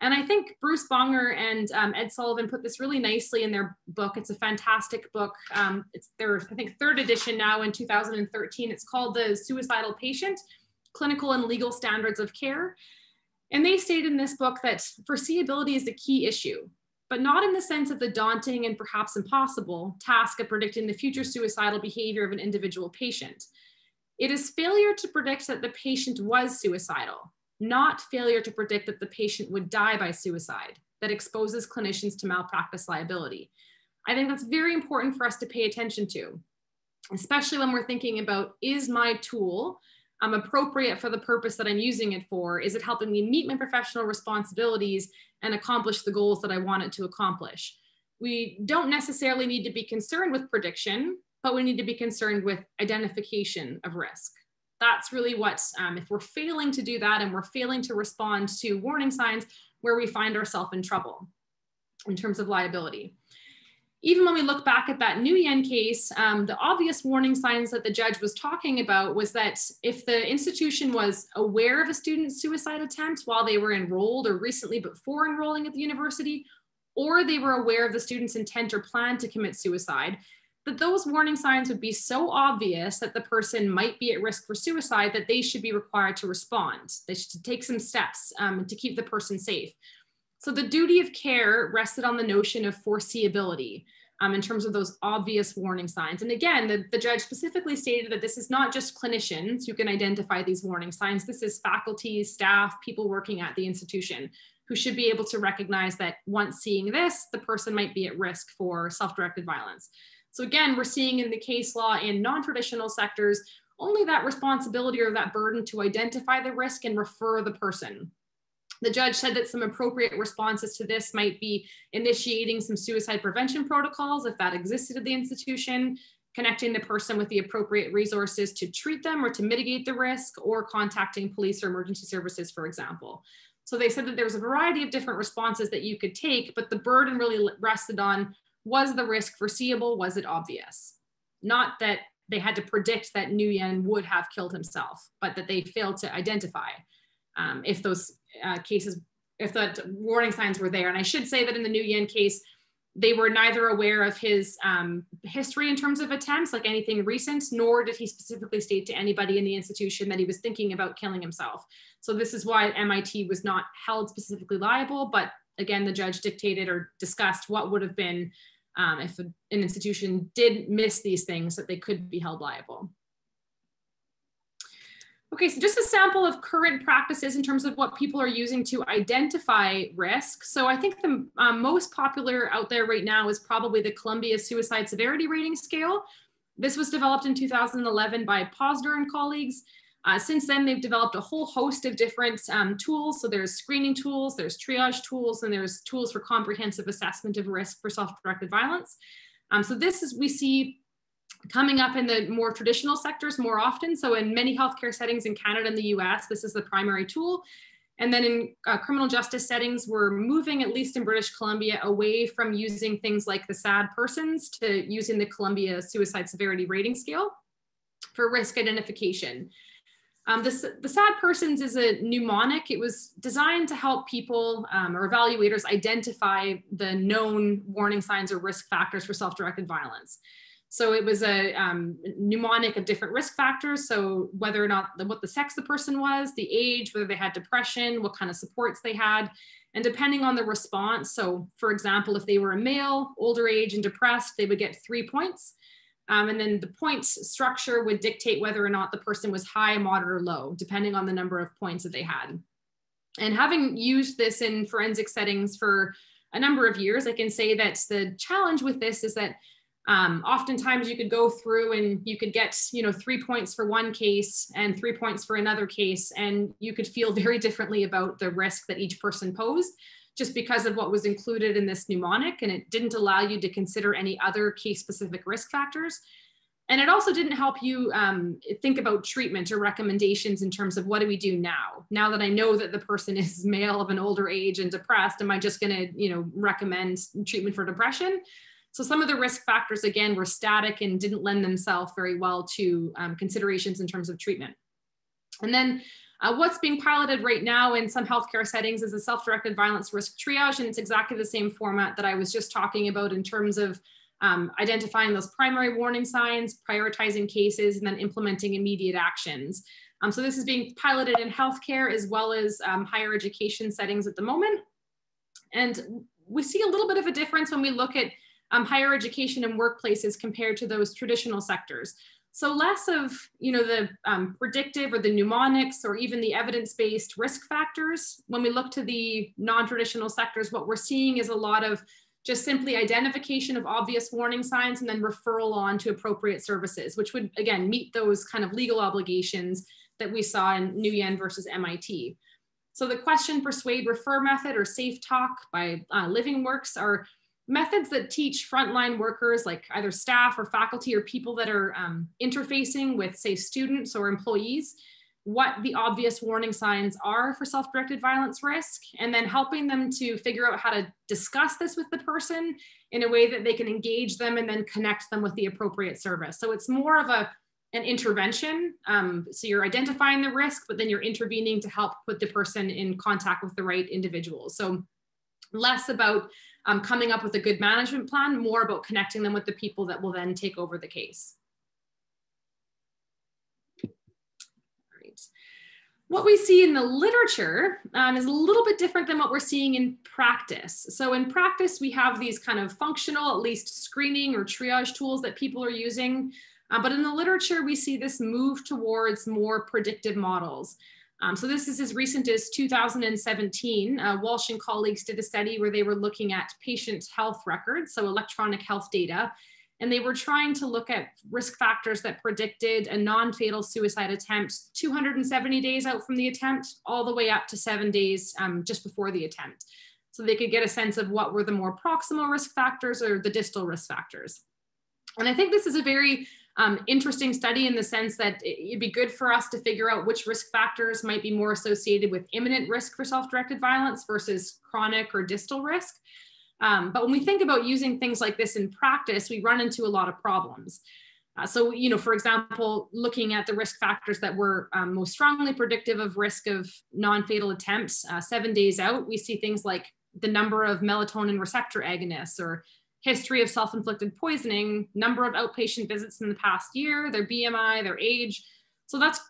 [SPEAKER 3] And I think Bruce Bongar and um, Ed Sullivan put this really nicely in their book. It's a fantastic book. Um, it's their, I think, third edition now in 2013. It's called The Suicidal Patient Clinical and Legal Standards of Care. And they state in this book that foreseeability is the key issue, but not in the sense of the daunting and perhaps impossible task of predicting the future suicidal behavior of an individual patient. It is failure to predict that the patient was suicidal, not failure to predict that the patient would die by suicide that exposes clinicians to malpractice liability. I think that's very important for us to pay attention to, especially when we're thinking about is my tool um, appropriate for the purpose that I'm using it for? Is it helping me meet my professional responsibilities and accomplish the goals that I want it to accomplish? We don't necessarily need to be concerned with prediction, but we need to be concerned with identification of risk. That's really what, um, if we're failing to do that and we're failing to respond to warning signs, where we find ourselves in trouble in terms of liability even when we look back at that Nguyen case, um, the obvious warning signs that the judge was talking about was that if the institution was aware of a student's suicide attempt while they were enrolled or recently before enrolling at the university, or they were aware of the student's intent or plan to commit suicide, that those warning signs would be so obvious that the person might be at risk for suicide that they should be required to respond. They should take some steps um, to keep the person safe. So the duty of care rested on the notion of foreseeability um, in terms of those obvious warning signs. And again, the, the judge specifically stated that this is not just clinicians who can identify these warning signs. This is faculty, staff, people working at the institution who should be able to recognize that once seeing this, the person might be at risk for self-directed violence. So again, we're seeing in the case law in non-traditional sectors, only that responsibility or that burden to identify the risk and refer the person the judge said that some appropriate responses to this might be initiating some suicide prevention protocols if that existed at the institution, connecting the person with the appropriate resources to treat them or to mitigate the risk, or contacting police or emergency services, for example. So they said that there was a variety of different responses that you could take, but the burden really rested on was the risk foreseeable? Was it obvious? Not that they had to predict that Nguyen would have killed himself, but that they failed to identify um, if those uh, cases, if the warning signs were there. And I should say that in the Nguyen case, they were neither aware of his um, history in terms of attempts, like anything recent, nor did he specifically state to anybody in the institution that he was thinking about killing himself. So this is why MIT was not held specifically liable, but again, the judge dictated or discussed what would have been um, if an institution did miss these things that they could be held liable. Okay, so just a sample of current practices in terms of what people are using to identify risk. So I think the um, most popular out there right now is probably the Columbia Suicide Severity Rating Scale. This was developed in 2011 by Posner and colleagues. Uh, since then, they've developed a whole host of different um, tools. So there's screening tools, there's triage tools, and there's tools for comprehensive assessment of risk for self-directed violence. Um, so this is, we see coming up in the more traditional sectors more often. So in many healthcare settings in Canada and the US, this is the primary tool. And then in uh, criminal justice settings, we're moving, at least in British Columbia, away from using things like the SAD persons to using the Columbia Suicide Severity Rating Scale for risk identification. Um, this, the SAD persons is a mnemonic. It was designed to help people um, or evaluators identify the known warning signs or risk factors for self-directed violence. So it was a um, mnemonic of different risk factors. So whether or not the, what the sex the person was, the age, whether they had depression, what kind of supports they had, and depending on the response. So for example, if they were a male, older age and depressed, they would get three points. Um, and then the points structure would dictate whether or not the person was high, moderate, or low, depending on the number of points that they had. And having used this in forensic settings for a number of years, I can say that the challenge with this is that um, oftentimes you could go through and you could get, you know, three points for one case and three points for another case, and you could feel very differently about the risk that each person posed just because of what was included in this mnemonic and it didn't allow you to consider any other case specific risk factors. And it also didn't help you um, think about treatment or recommendations in terms of what do we do now? Now that I know that the person is male of an older age and depressed, am I just going to, you know, recommend treatment for depression? So some of the risk factors, again, were static and didn't lend themselves very well to um, considerations in terms of treatment. And then uh, what's being piloted right now in some healthcare settings is a self-directed violence risk triage, and it's exactly the same format that I was just talking about in terms of um, identifying those primary warning signs, prioritizing cases, and then implementing immediate actions. Um, so this is being piloted in healthcare as well as um, higher education settings at the moment. And we see a little bit of a difference when we look at um, higher education and workplaces compared to those traditional sectors. So less of you know the um, predictive or the mnemonics or even the evidence-based risk factors. When we look to the non-traditional sectors, what we're seeing is a lot of just simply identification of obvious warning signs and then referral on to appropriate services, which would again meet those kind of legal obligations that we saw in Nguyen versus MIT. So the question, persuade, refer method or safe talk by uh, Living Works are methods that teach frontline workers like either staff or faculty or people that are um, interfacing with say students or employees what the obvious warning signs are for self-directed violence risk and then helping them to figure out how to discuss this with the person in a way that they can engage them and then connect them with the appropriate service. So it's more of a an intervention um, so you're identifying the risk but then you're intervening to help put the person in contact with the right individuals so less about um, coming up with a good management plan, more about connecting them with the people that will then take over the case. What we see in the literature um, is a little bit different than what we're seeing in practice. So in practice, we have these kind of functional, at least screening or triage tools that people are using. Uh, but in the literature, we see this move towards more predictive models. Um, so this is as recent as 2017. Uh, Walsh and colleagues did a study where they were looking at patient health records, so electronic health data, and they were trying to look at risk factors that predicted a non-fatal suicide attempt 270 days out from the attempt, all the way up to seven days um, just before the attempt. So they could get a sense of what were the more proximal risk factors or the distal risk factors. And I think this is a very um, interesting study in the sense that it'd be good for us to figure out which risk factors might be more associated with imminent risk for self-directed violence versus chronic or distal risk. Um, but when we think about using things like this in practice, we run into a lot of problems. Uh, so, you know, for example, looking at the risk factors that were um, most strongly predictive of risk of non-fatal attempts, uh, seven days out, we see things like the number of melatonin receptor agonists or history of self-inflicted poisoning, number of outpatient visits in the past year, their BMI, their age. So that's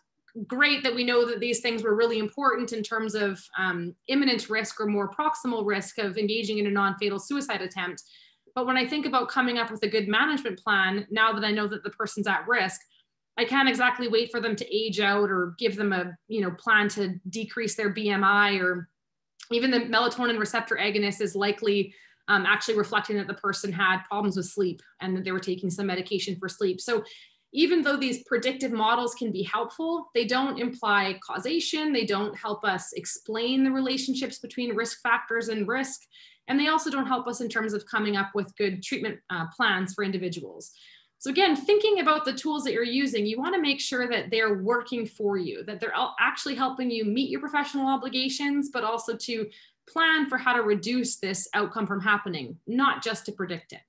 [SPEAKER 3] great that we know that these things were really important in terms of um, imminent risk or more proximal risk of engaging in a non-fatal suicide attempt. But when I think about coming up with a good management plan, now that I know that the person's at risk, I can't exactly wait for them to age out or give them a you know plan to decrease their BMI or even the melatonin receptor agonist is likely um, actually reflecting that the person had problems with sleep and that they were taking some medication for sleep. So even though these predictive models can be helpful, they don't imply causation. They don't help us explain the relationships between risk factors and risk. And they also don't help us in terms of coming up with good treatment uh, plans for individuals. So again, thinking about the tools that you're using, you wanna make sure that they're working for you, that they're actually helping you meet your professional obligations, but also to plan for how to reduce this outcome from happening, not just to predict it.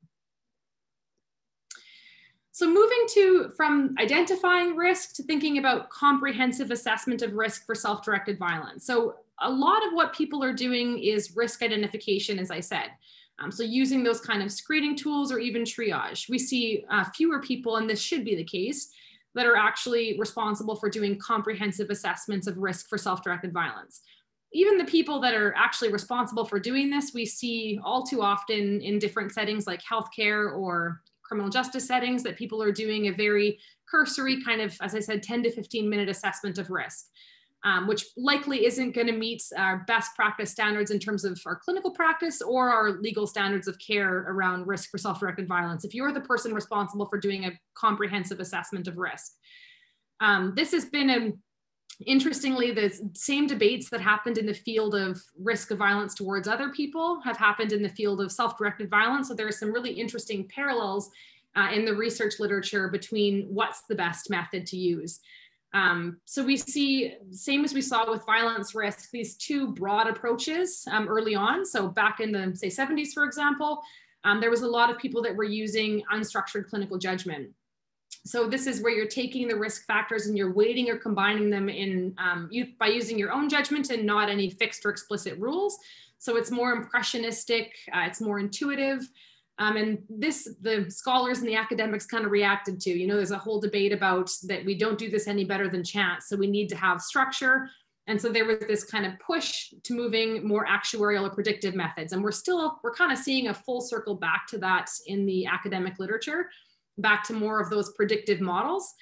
[SPEAKER 3] So moving to from identifying risk to thinking about comprehensive assessment of risk for self-directed violence. So a lot of what people are doing is risk identification, as I said. Um, so using those kind of screening tools or even triage. We see uh, fewer people, and this should be the case, that are actually responsible for doing comprehensive assessments of risk for self-directed violence. Even the people that are actually responsible for doing this, we see all too often in different settings like healthcare or criminal justice settings that people are doing a very cursory kind of, as I said, 10 to 15 minute assessment of risk. Um, which likely isn't going to meet our best practice standards in terms of our clinical practice or our legal standards of care around risk for self-directed violence. If you're the person responsible for doing a comprehensive assessment of risk. Um, this has been a interestingly, the same debates that happened in the field of risk of violence towards other people have happened in the field of self-directed violence. So there are some really interesting parallels uh, in the research literature between what's the best method to use. Um, so we see, same as we saw with violence risk, these two broad approaches um, early on. So back in the, say, 70s, for example, um, there was a lot of people that were using unstructured clinical judgment. So this is where you're taking the risk factors and you're weighting or combining them in um, you, by using your own judgment and not any fixed or explicit rules. So it's more impressionistic, uh, it's more intuitive. Um, and this, the scholars and the academics kind of reacted to, you know, there's a whole debate about that we don't do this any better than chance. So we need to have structure. And so there was this kind of push to moving more actuarial or predictive methods. And we're still, we're kind of seeing a full circle back to that in the academic literature back to more of those predictive models.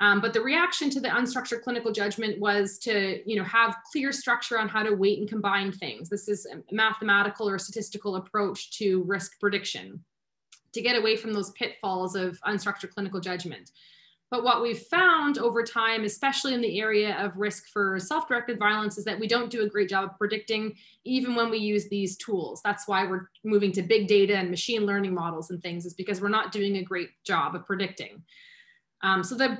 [SPEAKER 3] Um, but the reaction to the unstructured clinical judgment was to you know, have clear structure on how to weight and combine things. This is a mathematical or statistical approach to risk prediction to get away from those pitfalls of unstructured clinical judgment. But what we've found over time, especially in the area of risk for self-directed violence, is that we don't do a great job of predicting even when we use these tools. That's why we're moving to big data and machine learning models and things is because we're not doing a great job of predicting. Um, so the,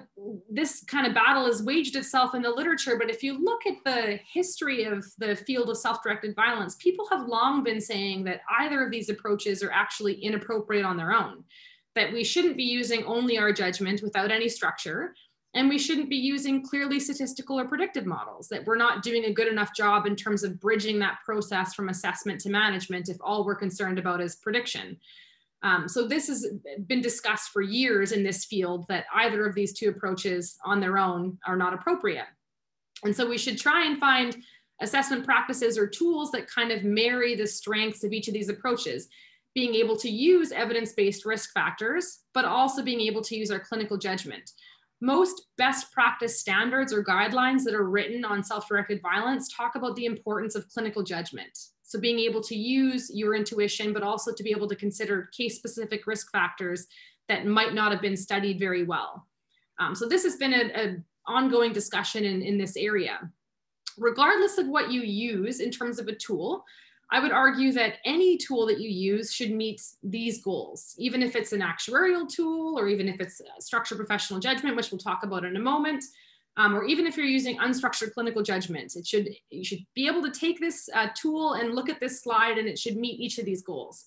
[SPEAKER 3] this kind of battle has waged itself in the literature, but if you look at the history of the field of self-directed violence, people have long been saying that either of these approaches are actually inappropriate on their own that we shouldn't be using only our judgment without any structure. And we shouldn't be using clearly statistical or predictive models, that we're not doing a good enough job in terms of bridging that process from assessment to management if all we're concerned about is prediction. Um, so this has been discussed for years in this field that either of these two approaches on their own are not appropriate. And so we should try and find assessment practices or tools that kind of marry the strengths of each of these approaches being able to use evidence-based risk factors, but also being able to use our clinical judgment. Most best practice standards or guidelines that are written on self-directed violence talk about the importance of clinical judgment. So being able to use your intuition, but also to be able to consider case-specific risk factors that might not have been studied very well. Um, so this has been an ongoing discussion in, in this area. Regardless of what you use in terms of a tool, I would argue that any tool that you use should meet these goals, even if it's an actuarial tool or even if it's structured professional judgment, which we'll talk about in a moment, um, or even if you're using unstructured clinical judgment, it should, you should be able to take this uh, tool and look at this slide and it should meet each of these goals.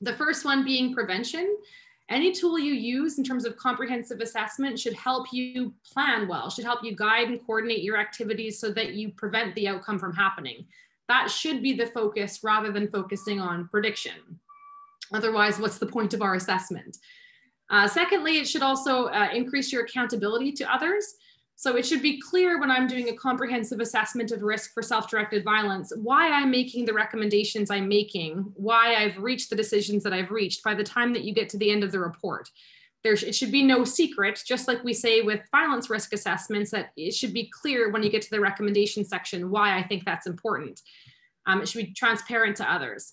[SPEAKER 3] The first one being prevention. Any tool you use in terms of comprehensive assessment should help you plan well, should help you guide and coordinate your activities so that you prevent the outcome from happening. That should be the focus rather than focusing on prediction. Otherwise, what's the point of our assessment? Uh, secondly, it should also uh, increase your accountability to others. So it should be clear when I'm doing a comprehensive assessment of risk for self-directed violence, why I'm making the recommendations I'm making, why I've reached the decisions that I've reached by the time that you get to the end of the report there it should be no secret, just like we say with violence risk assessments, that it should be clear when you get to the recommendation section why I think that's important. Um, it should be transparent to others.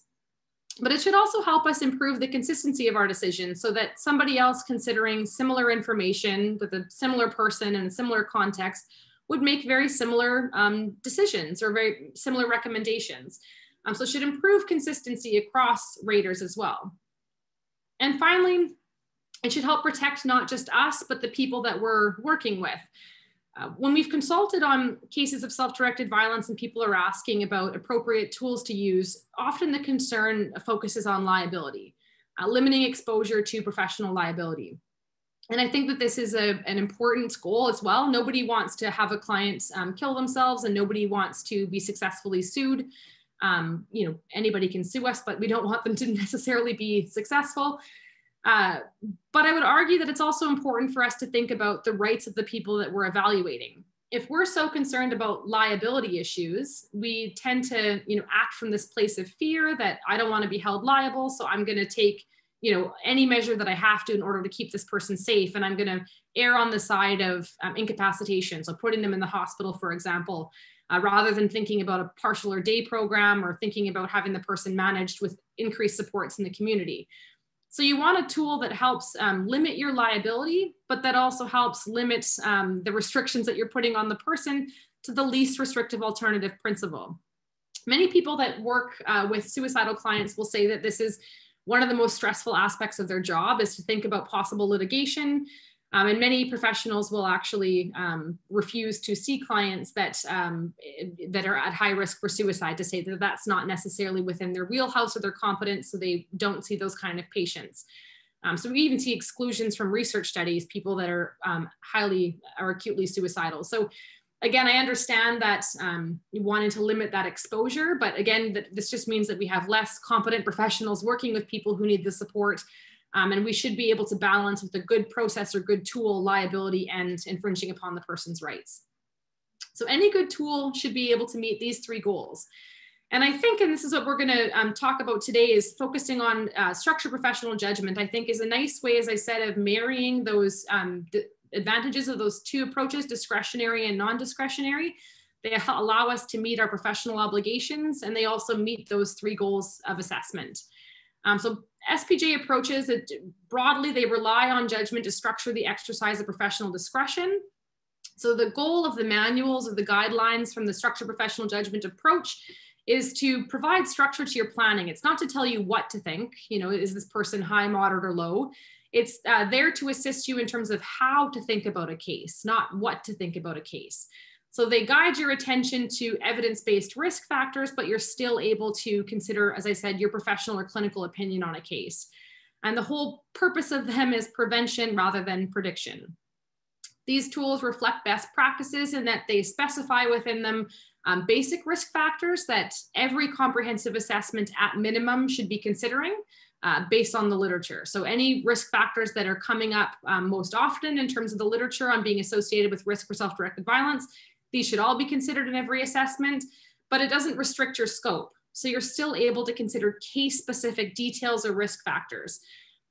[SPEAKER 3] but it should also help us improve the consistency of our decisions so that somebody else considering similar information with a similar person and a similar context would make very similar um, decisions or very similar recommendations. Um, so it should improve consistency across raters as well. And finally, it should help protect not just us, but the people that we're working with. Uh, when we've consulted on cases of self-directed violence and people are asking about appropriate tools to use, often the concern focuses on liability, uh, limiting exposure to professional liability. And I think that this is a, an important goal as well. Nobody wants to have a client um, kill themselves and nobody wants to be successfully sued. Um, you know, anybody can sue us, but we don't want them to necessarily be successful. Uh, but I would argue that it's also important for us to think about the rights of the people that we're evaluating. If we're so concerned about liability issues, we tend to, you know, act from this place of fear that I don't want to be held liable, so I'm going to take, you know, any measure that I have to in order to keep this person safe, and I'm going to err on the side of um, incapacitation, so putting them in the hospital, for example, uh, rather than thinking about a partial or day program or thinking about having the person managed with increased supports in the community. So you want a tool that helps um, limit your liability, but that also helps limit um, the restrictions that you're putting on the person to the least restrictive alternative principle. Many people that work uh, with suicidal clients will say that this is one of the most stressful aspects of their job is to think about possible litigation, um, and many professionals will actually um, refuse to see clients that um, that are at high risk for suicide to say that that's not necessarily within their wheelhouse or their competence, so they don't see those kind of patients. Um, so we even see exclusions from research studies, people that are um, highly or acutely suicidal. So again, I understand that um, you wanted to limit that exposure, but again, that this just means that we have less competent professionals working with people who need the support um, and we should be able to balance with a good process or good tool liability and infringing upon the person's rights. So any good tool should be able to meet these three goals. And I think, and this is what we're going to um, talk about today, is focusing on uh, structured professional judgment. I think is a nice way, as I said, of marrying those um, advantages of those two approaches, discretionary and non-discretionary. They allow us to meet our professional obligations, and they also meet those three goals of assessment. Um, so SPJ approaches, it, broadly, they rely on judgment to structure the exercise of professional discretion. So the goal of the manuals or the guidelines from the structured professional judgment approach is to provide structure to your planning. It's not to tell you what to think, you know, is this person high, moderate, or low? It's uh, there to assist you in terms of how to think about a case, not what to think about a case. So they guide your attention to evidence-based risk factors, but you're still able to consider, as I said, your professional or clinical opinion on a case. And the whole purpose of them is prevention rather than prediction. These tools reflect best practices in that they specify within them um, basic risk factors that every comprehensive assessment at minimum should be considering uh, based on the literature. So any risk factors that are coming up um, most often in terms of the literature on being associated with risk for self-directed violence these should all be considered in every assessment, but it doesn't restrict your scope. So you're still able to consider case specific details or risk factors.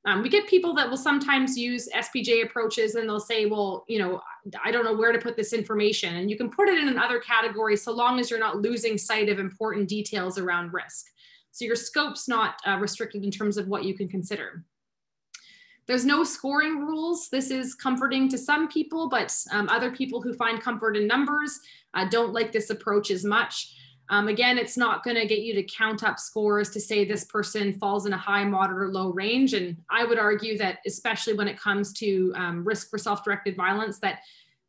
[SPEAKER 3] Um, we get people that will sometimes use SPJ approaches and they'll say, well, you know, I don't know where to put this information. And you can put it in another category so long as you're not losing sight of important details around risk. So your scope's not uh, restricted in terms of what you can consider. There's no scoring rules. This is comforting to some people, but um, other people who find comfort in numbers uh, don't like this approach as much. Um, again, it's not going to get you to count up scores to say this person falls in a high, moderate, or low range. And I would argue that, especially when it comes to um, risk for self-directed violence, that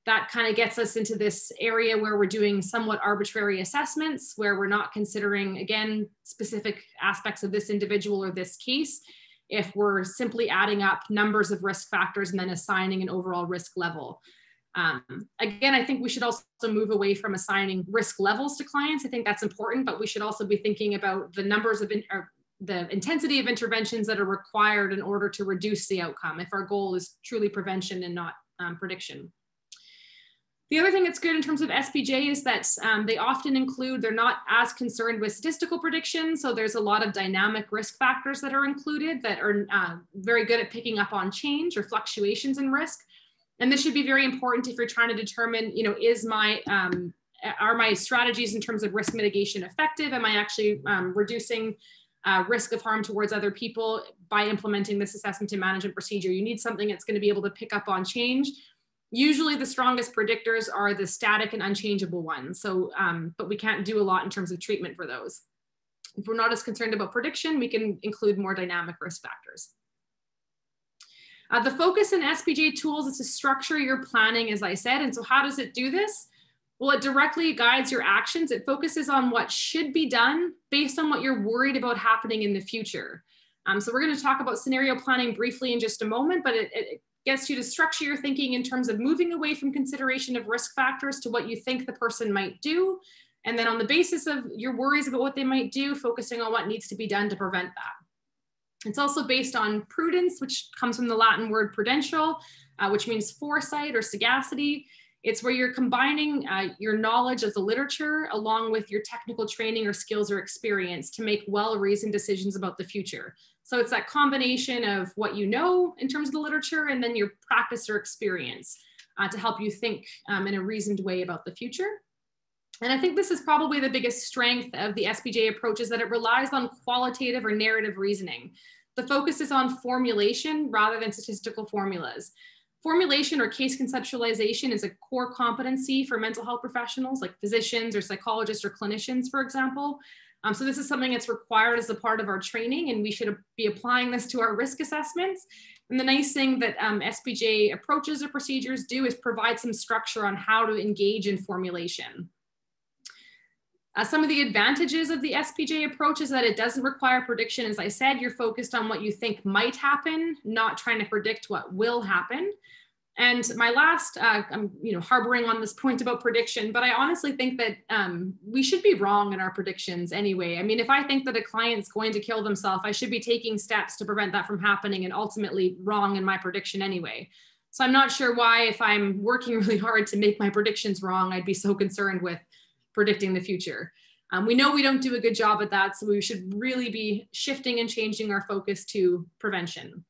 [SPEAKER 3] that kind of gets us into this area where we're doing somewhat arbitrary assessments, where we're not considering, again, specific aspects of this individual or this case if we're simply adding up numbers of risk factors and then assigning an overall risk level. Um, again, I think we should also move away from assigning risk levels to clients. I think that's important, but we should also be thinking about the numbers of in, the intensity of interventions that are required in order to reduce the outcome if our goal is truly prevention and not um, prediction. The other thing that's good in terms of SPJ is that um, they often include, they're not as concerned with statistical prediction. So there's a lot of dynamic risk factors that are included that are uh, very good at picking up on change or fluctuations in risk. And this should be very important if you're trying to determine, you know, is my, um, are my strategies in terms of risk mitigation effective? Am I actually um, reducing uh, risk of harm towards other people by implementing this assessment and management procedure. You need something that's going to be able to pick up on change. Usually the strongest predictors are the static and unchangeable ones. So, um, but we can't do a lot in terms of treatment for those. If we're not as concerned about prediction, we can include more dynamic risk factors. Uh, the focus in SPJ tools is to structure your planning, as I said. And so how does it do this? Well, it directly guides your actions. It focuses on what should be done based on what you're worried about happening in the future. Um, so we're going to talk about scenario planning briefly in just a moment, but it, it gets you to structure your thinking in terms of moving away from consideration of risk factors to what you think the person might do. And then on the basis of your worries about what they might do, focusing on what needs to be done to prevent that. It's also based on prudence, which comes from the Latin word prudential, uh, which means foresight or sagacity. It's where you're combining uh, your knowledge of the literature along with your technical training or skills or experience to make well-reasoned decisions about the future. So it's that combination of what you know in terms of the literature and then your practice or experience uh, to help you think um, in a reasoned way about the future. And I think this is probably the biggest strength of the SPJ approach is that it relies on qualitative or narrative reasoning. The focus is on formulation rather than statistical formulas. Formulation or case conceptualization is a core competency for mental health professionals like physicians or psychologists or clinicians, for example. Um, so this is something that's required as a part of our training and we should be applying this to our risk assessments. And the nice thing that um, SPJ approaches or procedures do is provide some structure on how to engage in formulation. Uh, some of the advantages of the SPJ approach is that it doesn't require prediction. As I said, you're focused on what you think might happen, not trying to predict what will happen. And my last, uh, I'm you know harboring on this point about prediction, but I honestly think that um, we should be wrong in our predictions anyway. I mean, if I think that a client's going to kill themselves, I should be taking steps to prevent that from happening, and ultimately wrong in my prediction anyway. So I'm not sure why, if I'm working really hard to make my predictions wrong, I'd be so concerned with predicting the future. Um, we know we don't do a good job at that, so we should really be shifting and changing our focus to prevention.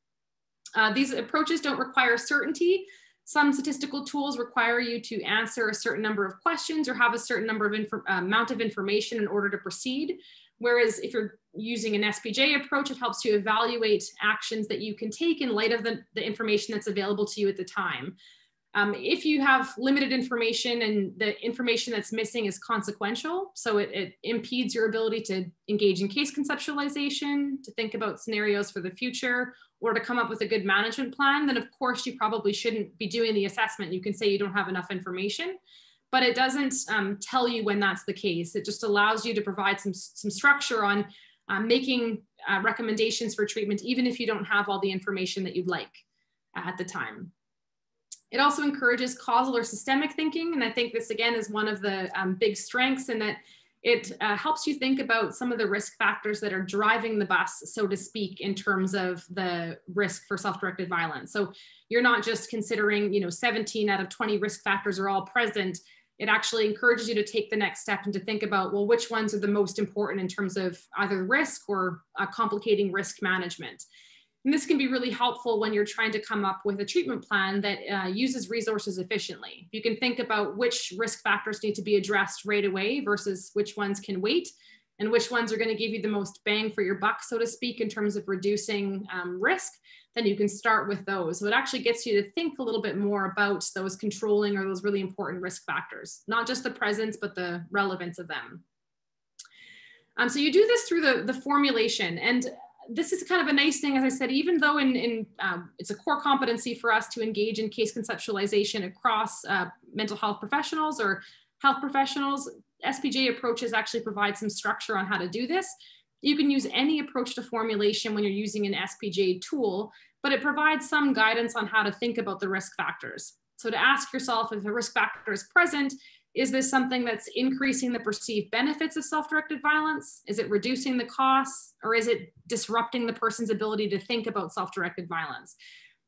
[SPEAKER 3] Uh, these approaches don't require certainty. Some statistical tools require you to answer a certain number of questions or have a certain number of uh, amount of information in order to proceed. Whereas if you're using an SPJ approach, it helps you evaluate actions that you can take in light of the, the information that's available to you at the time. Um, if you have limited information and the information that's missing is consequential, so it, it, impedes your ability to engage in case conceptualization, to think about scenarios for the future, or to come up with a good management plan, then of course you probably shouldn't be doing the assessment. You can say you don't have enough information, but it doesn't um, tell you when that's the case. It just allows you to provide some, some structure on uh, making uh, recommendations for treatment, even if you don't have all the information that you'd like at the time. It also encourages causal or systemic thinking. And I think this again is one of the um, big strengths in that it uh, helps you think about some of the risk factors that are driving the bus, so to speak, in terms of the risk for self-directed violence. So you're not just considering, you know, 17 out of 20 risk factors are all present. It actually encourages you to take the next step and to think about, well, which ones are the most important in terms of either risk or uh, complicating risk management. And this can be really helpful when you're trying to come up with a treatment plan that uh, uses resources efficiently. You can think about which risk factors need to be addressed right away versus which ones can wait and which ones are going to give you the most bang for your buck, so to speak, in terms of reducing um, risk, then you can start with those. So it actually gets you to think a little bit more about those controlling or those really important risk factors, not just the presence, but the relevance of them. Um, so you do this through the, the formulation. And this is kind of a nice thing, as I said, even though in, in um, it's a core competency for us to engage in case conceptualization across uh, mental health professionals or health professionals, SPJ approaches actually provide some structure on how to do this. You can use any approach to formulation when you're using an SPJ tool, but it provides some guidance on how to think about the risk factors. So to ask yourself if a risk factor is present, is this something that's increasing the perceived benefits of self-directed violence? Is it reducing the costs or is it disrupting the person's ability to think about self-directed violence?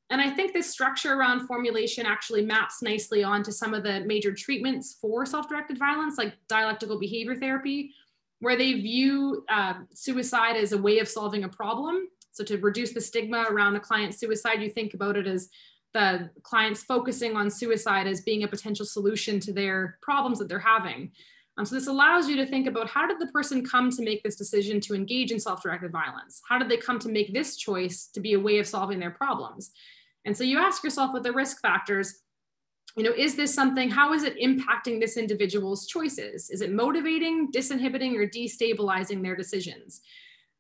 [SPEAKER 3] And I think this structure around formulation actually maps nicely onto some of the major treatments for self-directed violence, like dialectical behavior therapy, where they view uh, suicide as a way of solving a problem. So to reduce the stigma around a client's suicide, you think about it as the clients focusing on suicide as being a potential solution to their problems that they're having. Um, so this allows you to think about how did the person come to make this decision to engage in self-directed violence? How did they come to make this choice to be a way of solving their problems? And so you ask yourself what the risk factors, you know, is this something, how is it impacting this individual's choices? Is it motivating, disinhibiting, or destabilizing their decisions?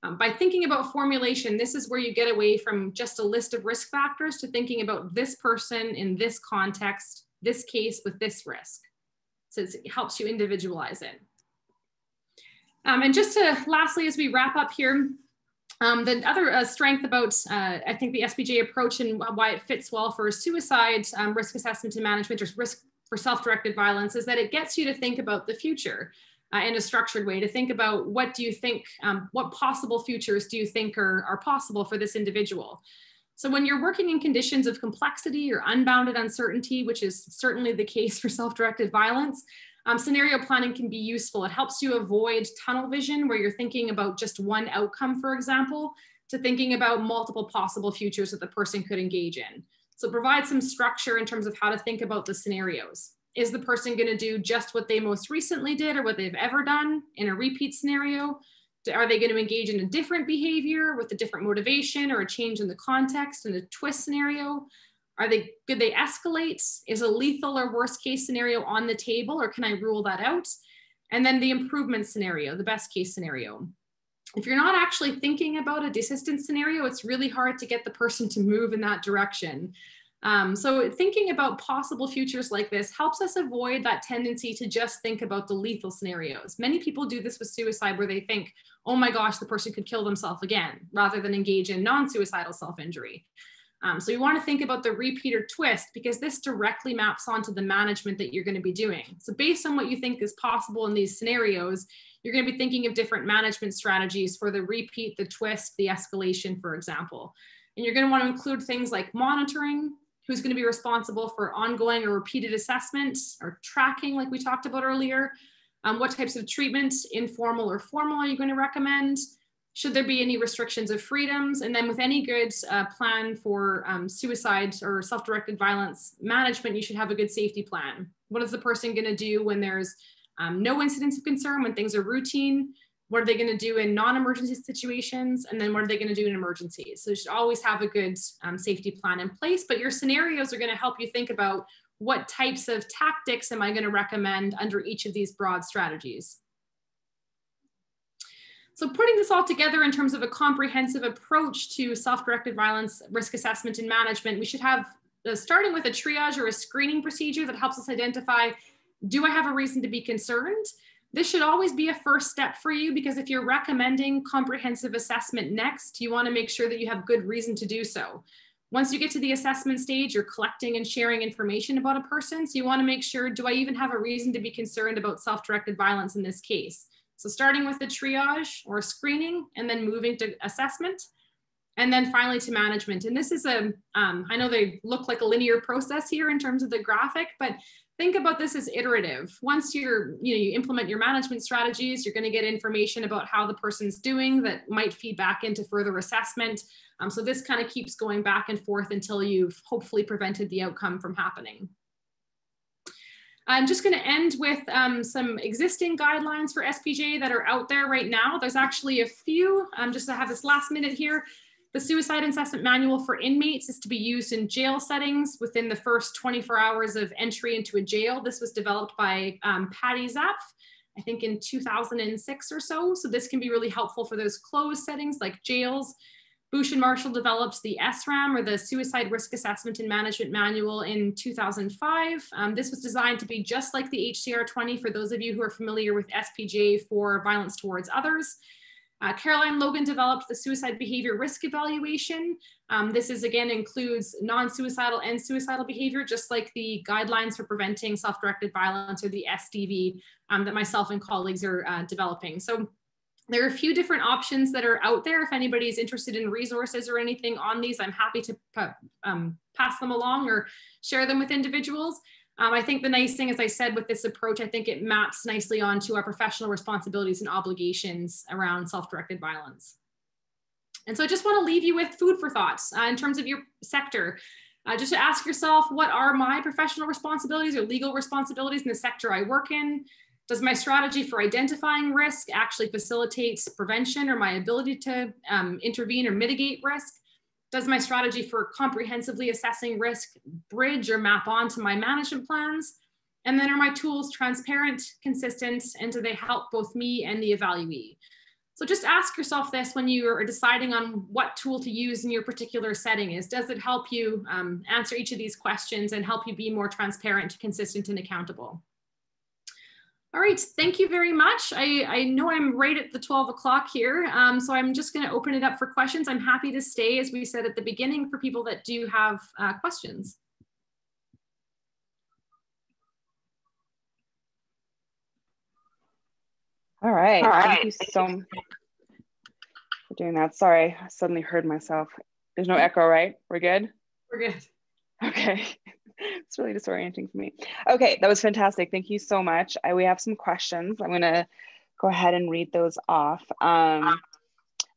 [SPEAKER 3] Um, by thinking about formulation, this is where you get away from just a list of risk factors to thinking about this person in this context, this case with this risk. So it helps you individualize it. Um, and just to lastly, as we wrap up here, um, the other uh, strength about, uh, I think, the SPJ approach and why it fits well for suicide um, risk assessment and management or risk for self-directed violence is that it gets you to think about the future uh, in a structured way, to think about what do you think, um, what possible futures do you think are, are possible for this individual? So when you're working in conditions of complexity or unbounded uncertainty, which is certainly the case for self-directed violence, um, scenario planning can be useful. It helps you avoid tunnel vision where you're thinking about just one outcome, for example, to thinking about multiple possible futures that the person could engage in. So provide some structure in terms of how to think about the scenarios. Is the person gonna do just what they most recently did or what they've ever done in a repeat scenario? Are they gonna engage in a different behavior with a different motivation or a change in the context in a twist scenario? Are they, could they escalate? Is a lethal or worst case scenario on the table or can I rule that out? And then the improvement scenario, the best case scenario. If you're not actually thinking about a desistance scenario, it's really hard to get the person to move in that direction. Um, so thinking about possible futures like this helps us avoid that tendency to just think about the lethal scenarios. Many people do this with suicide where they think, oh my gosh, the person could kill themselves again, rather than engage in non-suicidal self-injury. Um, so you want to think about the repeater twist because this directly maps onto the management that you're going to be doing. So based on what you think is possible in these scenarios, you're going to be thinking of different management strategies for the repeat, the twist, the escalation, for example. And you're going to want to include things like monitoring, who's going to be responsible for ongoing or repeated assessments or tracking, like we talked about earlier. Um, what types of treatments, informal or formal, are you going to recommend? should there be any restrictions of freedoms? And then with any good uh, plan for um, suicide or self-directed violence management, you should have a good safety plan. What is the person gonna do when there's um, no incidents of concern, when things are routine? What are they gonna do in non-emergency situations? And then what are they gonna do in emergencies? So you should always have a good um, safety plan in place, but your scenarios are gonna help you think about what types of tactics am I gonna recommend under each of these broad strategies. So putting this all together in terms of a comprehensive approach to self-directed violence risk assessment and management, we should have uh, starting with a triage or a screening procedure that helps us identify, do I have a reason to be concerned? This should always be a first step for you because if you're recommending comprehensive assessment next, you wanna make sure that you have good reason to do so. Once you get to the assessment stage, you're collecting and sharing information about a person. So you wanna make sure, do I even have a reason to be concerned about self-directed violence in this case? So starting with the triage or screening and then moving to assessment and then finally to management. And this is a, um, I know they look like a linear process here in terms of the graphic, but think about this as iterative. Once you're, you know, you implement your management strategies, you're going to get information about how the person's doing that might feed back into further assessment. Um, so this kind of keeps going back and forth until you've hopefully prevented the outcome from happening. I'm just going to end with um, some existing guidelines for SPJ that are out there right now. There's actually a few, um, just to have this last minute here. The Suicide Assessment Manual for inmates is to be used in jail settings within the first 24 hours of entry into a jail. This was developed by um, Patty Zapf, I think in 2006 or so. So this can be really helpful for those closed settings like jails. Bush and Marshall developed the SRAM or the Suicide Risk Assessment and Management Manual in 2005. Um, this was designed to be just like the HCR 20 for those of you who are familiar with SPJ for violence towards others. Uh, Caroline Logan developed the Suicide Behavior Risk Evaluation. Um, this is again includes non-suicidal and suicidal behavior, just like the guidelines for preventing self-directed violence or the SDV um, that myself and colleagues are uh, developing. So there are a few different options that are out there. If anybody is interested in resources or anything on these, I'm happy to um, pass them along or share them with individuals. Um, I think the nice thing, as I said, with this approach, I think it maps nicely onto our professional responsibilities and obligations around self-directed violence. And so I just want to leave you with food for thoughts uh, in terms of your sector. Uh, just to ask yourself, what are my professional responsibilities or legal responsibilities in the sector I work in? Does my strategy for identifying risk actually facilitate prevention or my ability to um, intervene or mitigate risk? Does my strategy for comprehensively assessing risk bridge or map onto my management plans? And then are my tools transparent, consistent, and do they help both me and the evaluee? So just ask yourself this when you are deciding on what tool to use in your particular setting is, does it help you um, answer each of these questions and help you be more transparent, consistent, and accountable? All right, thank you very much. I, I know I'm right at the 12 o'clock here, um, so I'm just gonna open it up for questions. I'm happy to stay, as we said at the beginning, for people that do have uh, questions.
[SPEAKER 1] All right. All right. Thank you so much for doing that. Sorry, I suddenly heard myself. There's no echo, right? We're good?
[SPEAKER 3] We're good.
[SPEAKER 1] Okay. it's really disorienting for me. Okay, that was fantastic. Thank you so much. I, we have some questions. I'm going to go ahead and read those off. Um,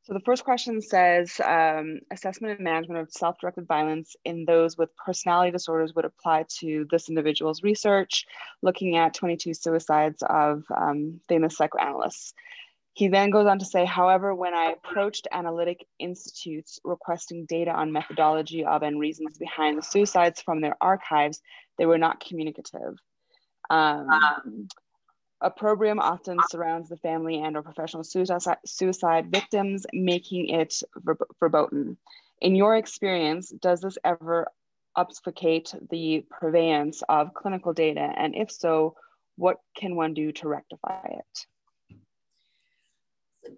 [SPEAKER 1] so the first question says um, assessment and management of self-directed violence in those with personality disorders would apply to this individual's research, looking at 22 suicides of um, famous psychoanalysts. He then goes on to say, however, when I approached analytic institutes requesting data on methodology of and reasons behind the suicides from their archives, they were not communicative. Um, Opprobrium often surrounds the family and or professional suicide, suicide victims, making it verboten. In your experience, does this ever obfuscate the purveyance of clinical data? And if so, what can one do to rectify it?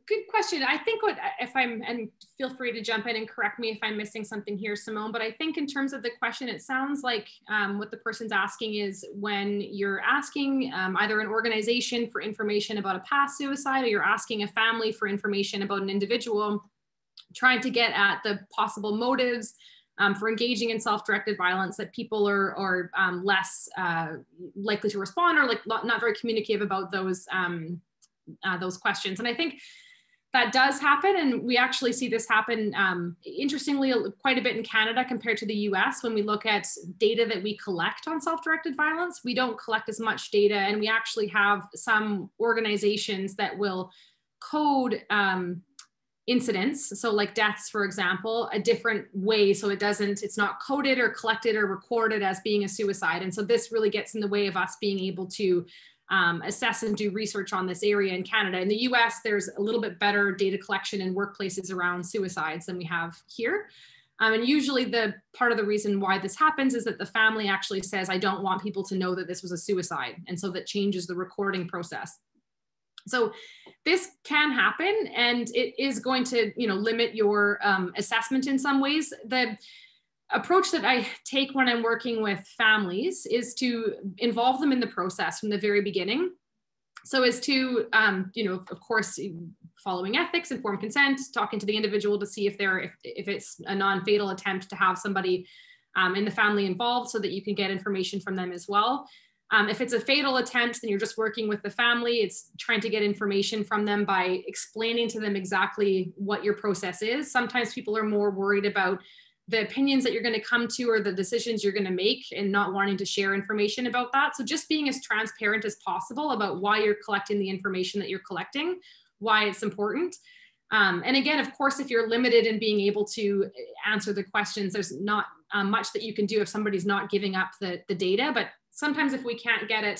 [SPEAKER 3] Good question. I think what if I'm and feel free to jump in and correct me if I'm missing something here, Simone. But I think in terms of the question, it sounds like um, what the person's asking is when you're asking um, either an organization for information about a past suicide, or you're asking a family for information about an individual, trying to get at the possible motives. Um, for engaging in self-directed violence that people are, are um, less uh, likely to respond or like not, not very communicative about those um, uh, those questions. And I think that does happen. And we actually see this happen, um, interestingly, quite a bit in Canada compared to the US. When we look at data that we collect on self directed violence, we don't collect as much data. And we actually have some organizations that will code um, incidents so like deaths for example a different way so it doesn't it's not coded or collected or recorded as being a suicide and so this really gets in the way of us being able to um, assess and do research on this area in Canada. In the US, there's a little bit better data collection in workplaces around suicides than we have here. Um, and usually the part of the reason why this happens is that the family actually says, I don't want people to know that this was a suicide. And so that changes the recording process. So this can happen and it is going to, you know, limit your um, assessment in some ways. The approach that I take when I'm working with families is to involve them in the process from the very beginning. So as to, um, you know, of course, following ethics, informed consent, talking to the individual to see if they're, if, if it's a non-fatal attempt to have somebody um, in the family involved so that you can get information from them as well. Um, if it's a fatal attempt, then you're just working with the family. It's trying to get information from them by explaining to them exactly what your process is. Sometimes people are more worried about the opinions that you're going to come to or the decisions you're going to make and not wanting to share information about that. So just being as transparent as possible about why you're collecting the information that you're collecting, why it's important. Um, and again, of course, if you're limited in being able to answer the questions, there's not um, much that you can do if somebody's not giving up the, the data. But sometimes if we can't get it,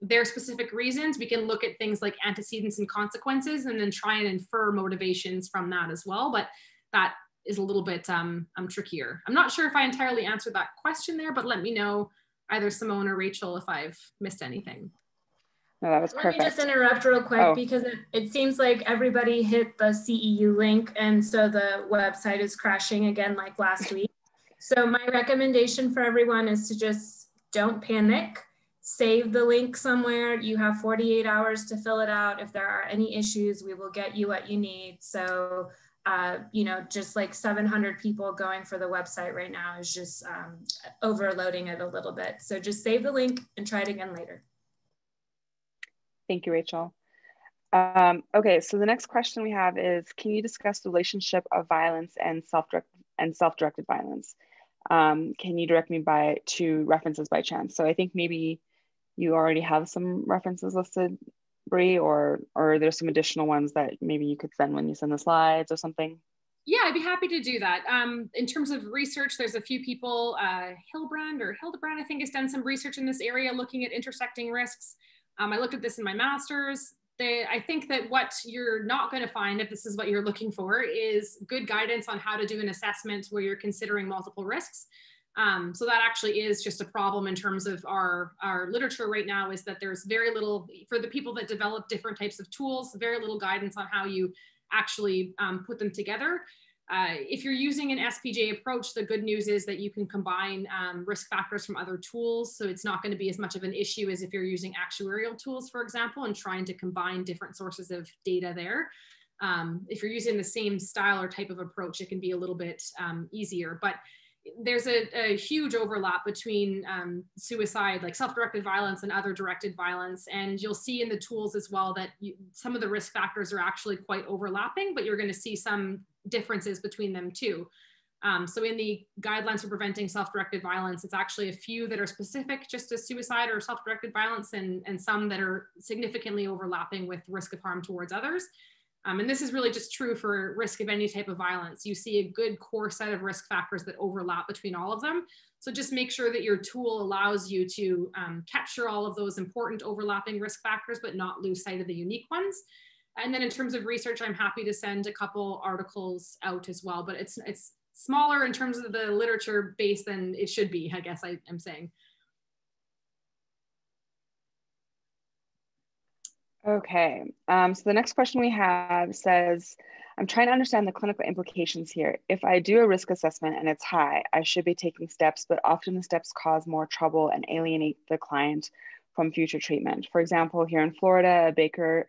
[SPEAKER 3] their specific reasons, we can look at things like antecedents and consequences and then try and infer motivations from that as well. But that is a little bit um, um, trickier. I'm not sure if I entirely answered that question there, but let me know either Simone or Rachel if I've missed anything.
[SPEAKER 1] No, that was perfect.
[SPEAKER 2] Let me just interrupt real quick oh. because it, it seems like everybody hit the CEU link and so the website is crashing again like last week. So my recommendation for everyone is to just don't panic, save the link somewhere. You have 48 hours to fill it out. If there are any issues, we will get you what you need. So uh, you know, just like 700 people going for the website right now is just um, overloading it a little bit. So just save the link and try it again later.
[SPEAKER 1] Thank you, Rachel. Um, okay, so the next question we have is, can you discuss the relationship of violence and self-directed and self-directed violence? Um, can you direct me by to references by chance? So I think maybe you already have some references listed, Or or there's some additional ones that maybe you could send when you send the slides or something?
[SPEAKER 3] Yeah, I'd be happy to do that. Um, in terms of research, there's a few people, uh, Hillbrand or Hildebrand, I think, has done some research in this area looking at intersecting risks. Um, I looked at this in my master's. They, I think that what you're not going to find, if this is what you're looking for, is good guidance on how to do an assessment where you're considering multiple risks. Um, so that actually is just a problem in terms of our, our literature right now is that there's very little, for the people that develop different types of tools, very little guidance on how you actually um, put them together. Uh, if you're using an SPJ approach, the good news is that you can combine um, risk factors from other tools. So it's not going to be as much of an issue as if you're using actuarial tools, for example, and trying to combine different sources of data there. Um, if you're using the same style or type of approach, it can be a little bit um, easier. But there's a, a, huge overlap between um, suicide, like self-directed violence and other directed violence. And you'll see in the tools as well that you, some of the risk factors are actually quite overlapping, but you're gonna see some differences between them too. Um, so in the guidelines for preventing self-directed violence, it's actually a few that are specific just to suicide or self-directed violence and, and some that are significantly overlapping with risk of harm towards others. Um, and this is really just true for risk of any type of violence. You see a good core set of risk factors that overlap between all of them. So just make sure that your tool allows you to um, capture all of those important overlapping risk factors, but not lose sight of the unique ones. And then in terms of research, I'm happy to send a couple articles out as well, but it's, it's smaller in terms of the literature base than it should be, I guess I, am saying.
[SPEAKER 1] Okay, um, so the next question we have says, I'm trying to understand the clinical implications here. If I do a risk assessment and it's high, I should be taking steps, but often the steps cause more trouble and alienate the client from future treatment. For example, here in Florida, a Baker,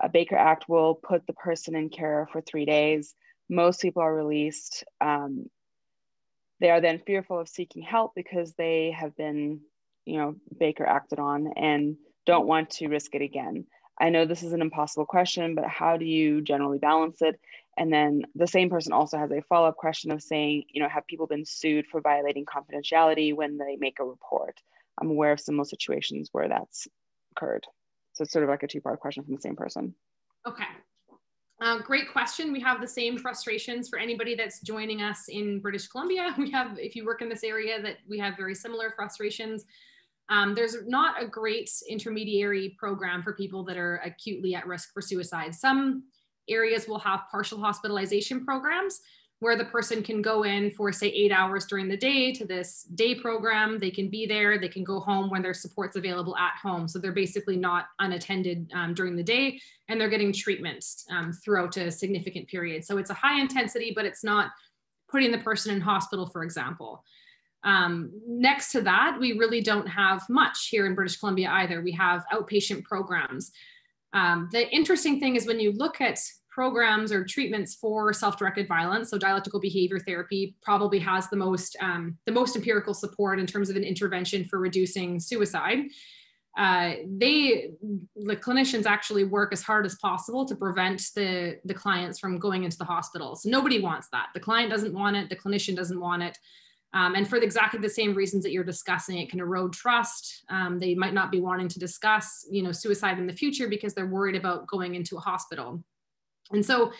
[SPEAKER 1] a Baker Act will put the person in care for three days. Most people are released. Um, they are then fearful of seeking help because they have been, you know, Baker acted on and don't want to risk it again. I know this is an impossible question, but how do you generally balance it? And then the same person also has a follow up question of saying, you know, have people been sued for violating confidentiality when they make a report? I'm aware of similar situations where that's occurred. So it's sort of like a two part question from the same person.
[SPEAKER 3] Okay. Uh, great question. We have the same frustrations for anybody that's joining us in British Columbia. We have, if you work in this area, that we have very similar frustrations. Um, there's not a great intermediary program for people that are acutely at risk for suicide. Some areas will have partial hospitalization programs where the person can go in for say eight hours during the day to this day program. They can be there, they can go home when their support's available at home. So they're basically not unattended um, during the day and they're getting treatment um, throughout a significant period. So it's a high intensity, but it's not putting the person in hospital, for example. Um, next to that, we really don't have much here in British Columbia either. We have outpatient programs. Um, the interesting thing is when you look at programs or treatments for self-directed violence, so dialectical behavior therapy probably has the most um, the most empirical support in terms of an intervention for reducing suicide. Uh, they the clinicians actually work as hard as possible to prevent the the clients from going into the hospital. So nobody wants that. The client doesn't want it. The clinician doesn't want it. Um, and for exactly the same reasons that you're discussing, it can erode trust. Um, they might not be wanting to discuss, you know, suicide in the future because they're worried about going into a hospital. And so,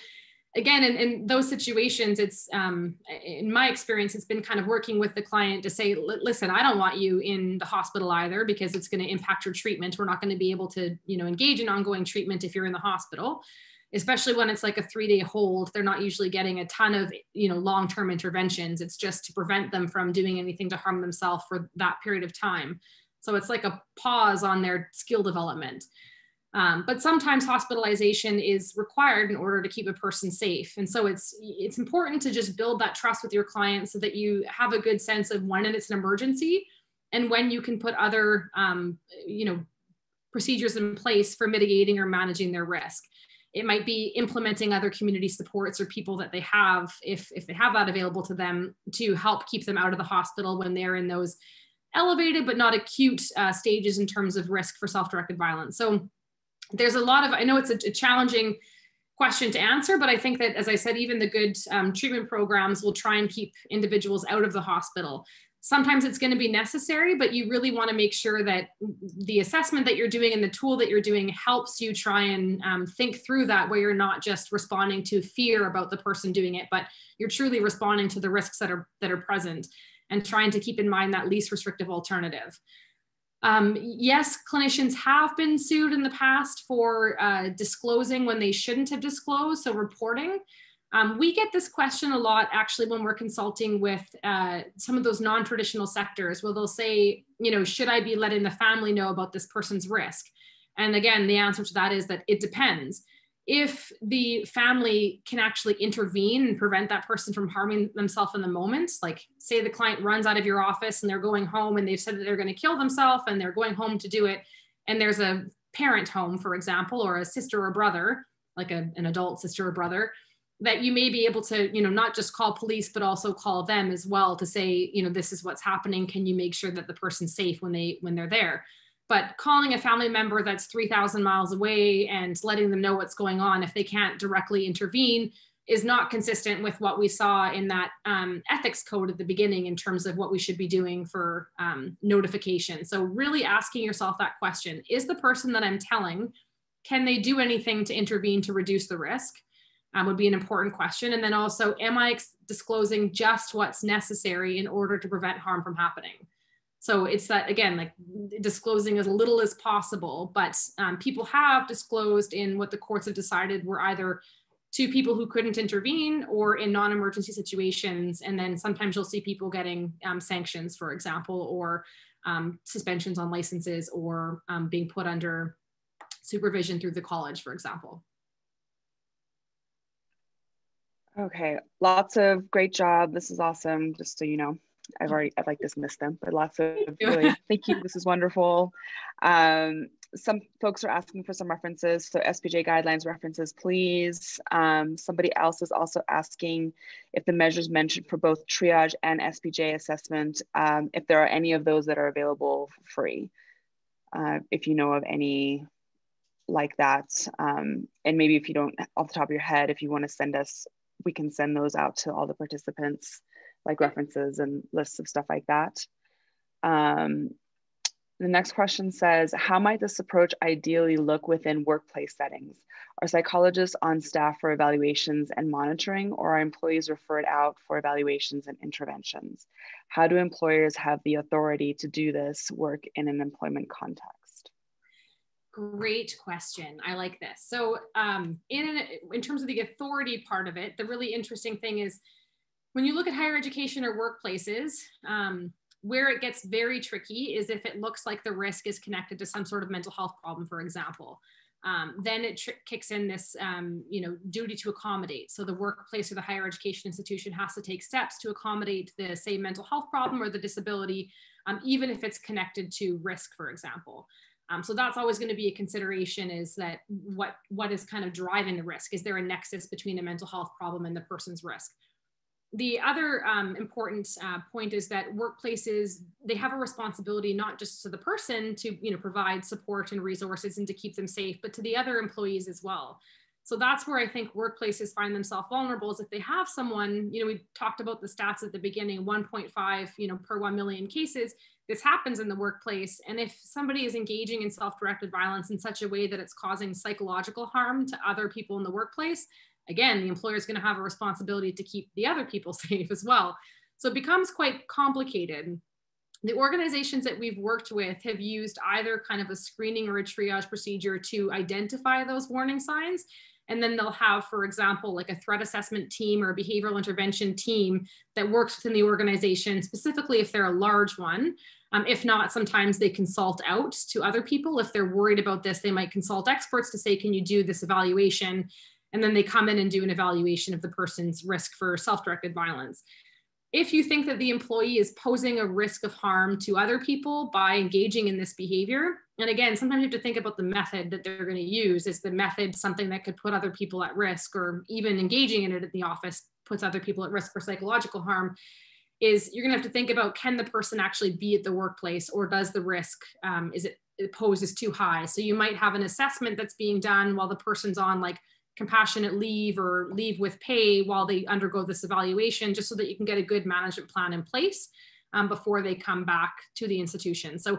[SPEAKER 3] again, in, in those situations, it's um, in my experience, it's been kind of working with the client to say, listen, I don't want you in the hospital either because it's going to impact your treatment. We're not going to be able to, you know, engage in ongoing treatment if you're in the hospital especially when it's like a three day hold they're not usually getting a ton of you know long term interventions. It's just to prevent them from doing anything to harm themselves for that period of time. So it's like a pause on their skill development. Um, but sometimes hospitalization is required in order to keep a person safe. And so it's it's important to just build that trust with your client so that you have a good sense of when it's an emergency and when you can put other um, you know procedures in place for mitigating or managing their risk it might be implementing other community supports or people that they have if if they have that available to them to help keep them out of the hospital when they're in those elevated but not acute uh, stages in terms of risk for self-directed violence. So there's a lot of i know it's a, a challenging question to answer but i think that as i said even the good um, treatment programs will try and keep individuals out of the hospital Sometimes it's going to be necessary, but you really want to make sure that the assessment that you're doing and the tool that you're doing helps you try and um, think through that, where you're not just responding to fear about the person doing it, but you're truly responding to the risks that are that are present, and trying to keep in mind that least restrictive alternative. Um, yes, clinicians have been sued in the past for uh, disclosing when they shouldn't have disclosed, so reporting. Um, we get this question a lot actually when we're consulting with uh, some of those non-traditional sectors where they'll say, you know, should I be letting the family know about this person's risk? And again, the answer to that is that it depends. If the family can actually intervene and prevent that person from harming themselves in the moment, like say the client runs out of your office and they're going home and they've said that they're going to kill themselves and they're going home to do it, and there's a parent home, for example, or a sister or brother, like a, an adult sister or brother, that you may be able to you know not just call police but also call them as well to say you know this is what's happening. Can you make sure that the person's safe when they when they're there? But calling a family member that's 3000 miles away and letting them know what's going on if they can't directly intervene is not consistent with what we saw in that um, ethics code at the beginning in terms of what we should be doing for um, notification. So really asking yourself that question is the person that i'm telling can they do anything to intervene to reduce the risk um, would be an important question. And then also, am I ex- disclosing just what's necessary in order to prevent harm from happening? So it's that again, like disclosing as little as possible. But um, people have disclosed in what the courts have decided were either to people who couldn't intervene or in non-emergency situations. And then sometimes you'll see people getting um, sanctions, for example, or um, suspensions on licenses or um, being put under supervision through the college, for example.
[SPEAKER 1] Okay, lots of great job. This is awesome. Just so you know, I've already I've like dismissed them, but lots of really thank you. This is wonderful. Um, some folks are asking for some references, so SPJ guidelines references, please. Um, somebody else is also asking if the measures mentioned for both triage and SPJ assessment, um, if there are any of those that are available for free. Uh, if you know of any like that, um, and maybe if you don't off the top of your head, if you want to send us we can send those out to all the participants, like references and lists of stuff like that. Um, the next question says, how might this approach ideally look within workplace settings? Are psychologists on staff for evaluations and monitoring, or are employees referred out for evaluations and interventions? How do employers have the authority to do this work in an employment context?
[SPEAKER 3] Great question. I like this. So, um, in in terms of the authority part of it, the really interesting thing is when you look at higher education or workplaces, um, where it gets very tricky is if it looks like the risk is connected to some sort of mental health problem, for example. Um, then it kicks in this, um, you know, duty to accommodate. So the workplace or the higher education institution has to take steps to accommodate the, say, mental health problem or the disability, um, even if it's connected to risk, for example. Um, so that's always going to be a consideration is that what, what is kind of driving the risk? Is there a nexus between a mental health problem and the person's risk? The other um, important uh, point is that workplaces, they have a responsibility not just to the person to you know, provide support and resources and to keep them safe, but to the other employees as well. So that's where I think workplaces find themselves vulnerable is if they have someone, you know, we talked about the stats at the beginning, 1.5, you know, per 1 million cases this happens in the workplace. And if somebody is engaging in self directed violence in such a way that it's causing psychological harm to other people in the workplace, again, the employer is going to have a responsibility to keep the other people safe as well. So it becomes quite complicated. The organizations that we've worked with have used either kind of a screening or a triage procedure to identify those warning signs. And then they'll have, for example, like a threat assessment team or a behavioral intervention team that works within the organization, specifically if they're a large one, um, if not, sometimes they consult out to other people. If they're worried about this, they might consult experts to say, can you do this evaluation? And then they come in and do an evaluation of the person's risk for self directed violence. If you think that the employee is posing a risk of harm to other people by engaging in this behavior, and again, sometimes you have to think about the method that they're going to use. Is the method something that could put other people at risk, or even engaging in it at the office puts other people at risk for psychological harm? Is you're going to have to think about can the person actually be at the workplace or does the risk um, is it, it poses too high so you might have an assessment that's being done while the person's on like compassionate leave or leave with pay while they undergo this evaluation just so that you can get a good management plan in place um, before they come back to the institution. So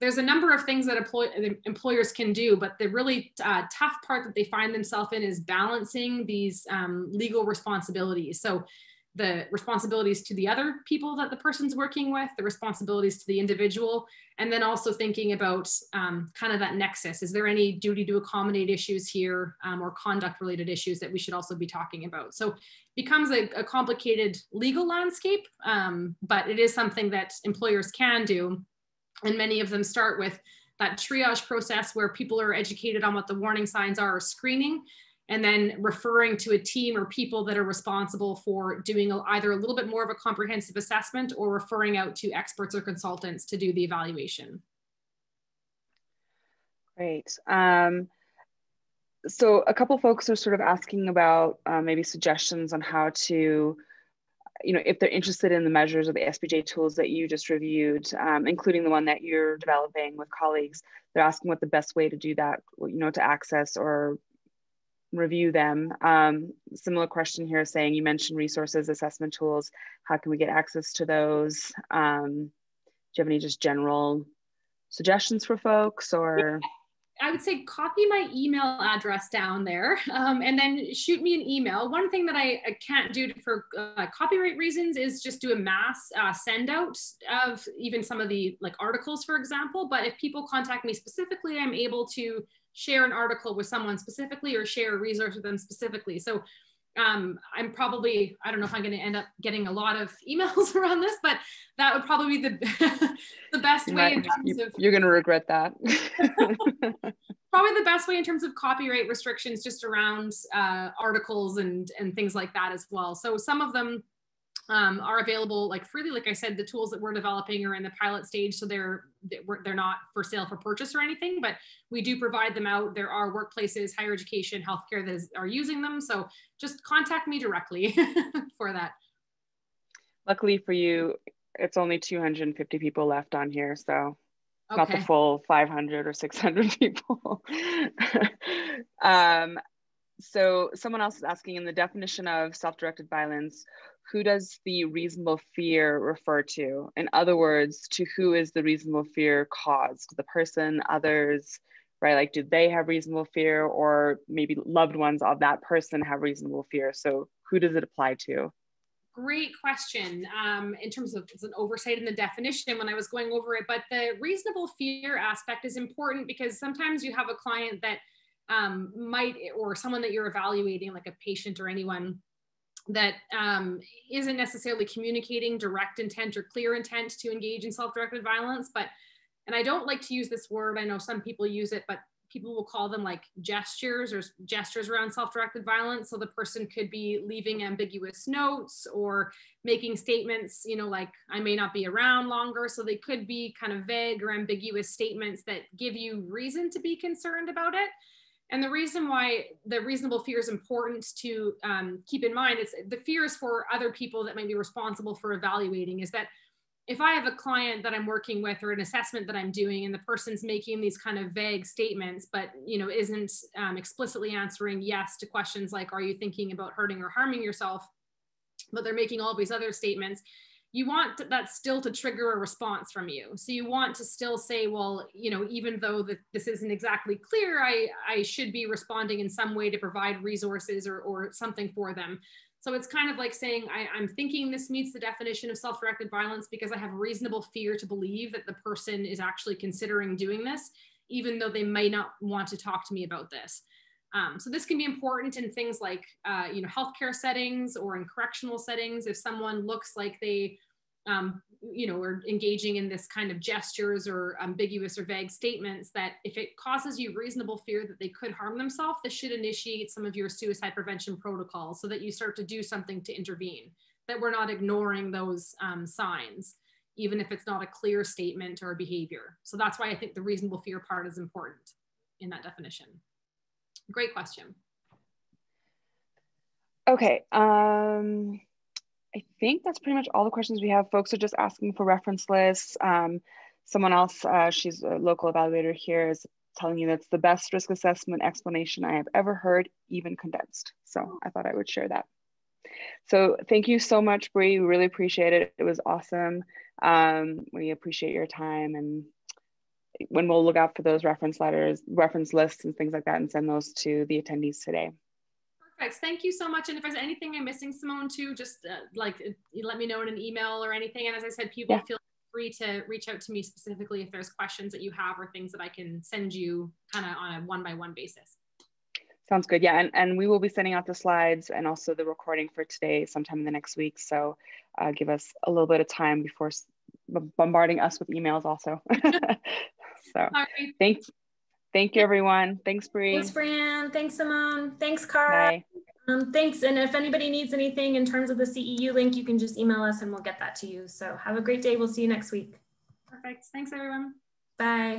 [SPEAKER 3] there's a number of things that employ, employers can do, but the really uh, tough part that they find themselves in is balancing these um, legal responsibilities. So the responsibilities to the other people that the person's working with, the responsibilities to the individual, and then also thinking about um, kind of that nexus. Is there any duty to accommodate issues here um, or conduct related issues that we should also be talking about? So it becomes a, a complicated legal landscape, um, but it is something that employers can do and many of them start with that triage process where people are educated on what the warning signs are or screening and then referring to a team or people that are responsible for doing either a little bit more of a comprehensive assessment or referring out to experts or consultants to do the evaluation.
[SPEAKER 1] Great. Um, so a couple folks are sort of asking about uh, maybe suggestions on how to you know, if they're interested in the measures of the SPJ tools that you just reviewed, um, including the one that you're developing with colleagues, they're asking what the best way to do that, you know, to access or review them. Um, similar question here saying you mentioned resources, assessment tools. How can we get access to those? Um, do you have any just general suggestions for folks or?
[SPEAKER 3] I would say copy my email address down there um, and then shoot me an email. One thing that I, I can't do for uh, copyright reasons is just do a mass uh, send out of even some of the like articles, for example. But if people contact me specifically, I'm able to share an article with someone specifically or share a resource with them specifically. So um, I'm probably, I don't know if I'm going to end up getting a lot of emails around this, but that would probably be the, the best way in terms
[SPEAKER 1] you,
[SPEAKER 3] of.
[SPEAKER 1] You're going to regret that.
[SPEAKER 3] probably the best way in terms of copyright restrictions just around uh, articles and, and things like that as well. So some of them um, are available like freely. Like I said, the tools that we're developing are in the pilot stage, so they're they're not for sale for purchase or anything. But we do provide them out. There are workplaces, higher education, healthcare that is, are using them. So just contact me directly for that.
[SPEAKER 1] Luckily for you, it's only 250 people left on here, so okay. not the full 500 or 600 people. um, so someone else is asking in the definition of self-directed violence, who does the reasonable fear refer to? In other words, to who is the reasonable fear caused? The person, others, right? Like, do they have reasonable fear, or maybe loved ones of that person have reasonable fear? So, who does it apply to?
[SPEAKER 3] Great question. Um, in terms of it's an oversight in the definition when I was going over it, but the reasonable fear aspect is important because sometimes you have a client that um, might, or someone that you're evaluating, like a patient or anyone that um, not necessarily communicating direct intent or clear intent to engage in self-directed violence, but, and I don't like to use this word, I know some people use it, but people will call them like gestures or gestures around self-directed violence. So the person could be leaving ambiguous notes or making statements, you know, like I may not be around longer. So they could be kind of vague or ambiguous statements that give you reason to be concerned about it. And the reason why the reasonable fear is important to um, keep in mind is the fear is for other people that might be responsible for evaluating is that if I have a client that I'm working with or an assessment that I'm doing and the person's making these kind of vague statements, but you know isn't um, explicitly answering yes to questions like are you thinking about hurting or harming yourself, but they're making all these other statements, you want that still to trigger a response from you. So you want to still say, well, you know, even though that this isn't exactly clear, I, I should be responding in some way to provide resources or, or something for them. So it's kind of like saying, I, I'm thinking this meets the definition of self-directed violence because I have reasonable fear to believe that the person is actually considering doing this, even though they may not want to talk to me about this. Um, so this can be important in things like, uh, you know, healthcare settings or in correctional settings. If someone looks like they, um, you know, are engaging in this kind of gestures or ambiguous or vague statements, that if it causes you reasonable fear that they could harm themselves, this should initiate some of your suicide prevention protocols so that you start to do something to intervene. That we're not ignoring those um, signs, even if it's not a clear statement or behavior. So that's why I think the reasonable fear part is important in that definition. Great question.
[SPEAKER 1] Okay. Um, I think that's pretty much all the questions we have. Folks are just asking for reference lists. Um, someone else, uh, she's a local evaluator here, is telling you that's the best risk assessment explanation I have ever heard, even condensed. So I thought I would share that. So thank you so much, Bree. We really appreciate it. It was awesome. Um, we appreciate your time and when we'll look out for those reference letters, reference lists and things like that and send those to the attendees today.
[SPEAKER 3] Perfect. Thank you so much. And if there's anything I'm missing, Simone, too, just uh, like let me know in an email or anything. And as I said, people yeah. feel free to reach out to me specifically if there's questions that you have or things that I can send you kind of on a one by one basis.
[SPEAKER 1] Sounds good. Yeah. And, and we will be sending out the slides and also the recording for today sometime in the next week. So uh, give us a little bit of time before bombarding us with emails also. so right. thanks. Thank you, everyone. Thanks, Bree.
[SPEAKER 2] Thanks, Brianne. Thanks, Simone. Thanks, Cara. Bye. Um, thanks. And if anybody needs anything in terms of the CEU link, you can just email us and we'll get that to you. So have a great day. We'll see you next week.
[SPEAKER 3] Perfect. Thanks, everyone.
[SPEAKER 2] Bye.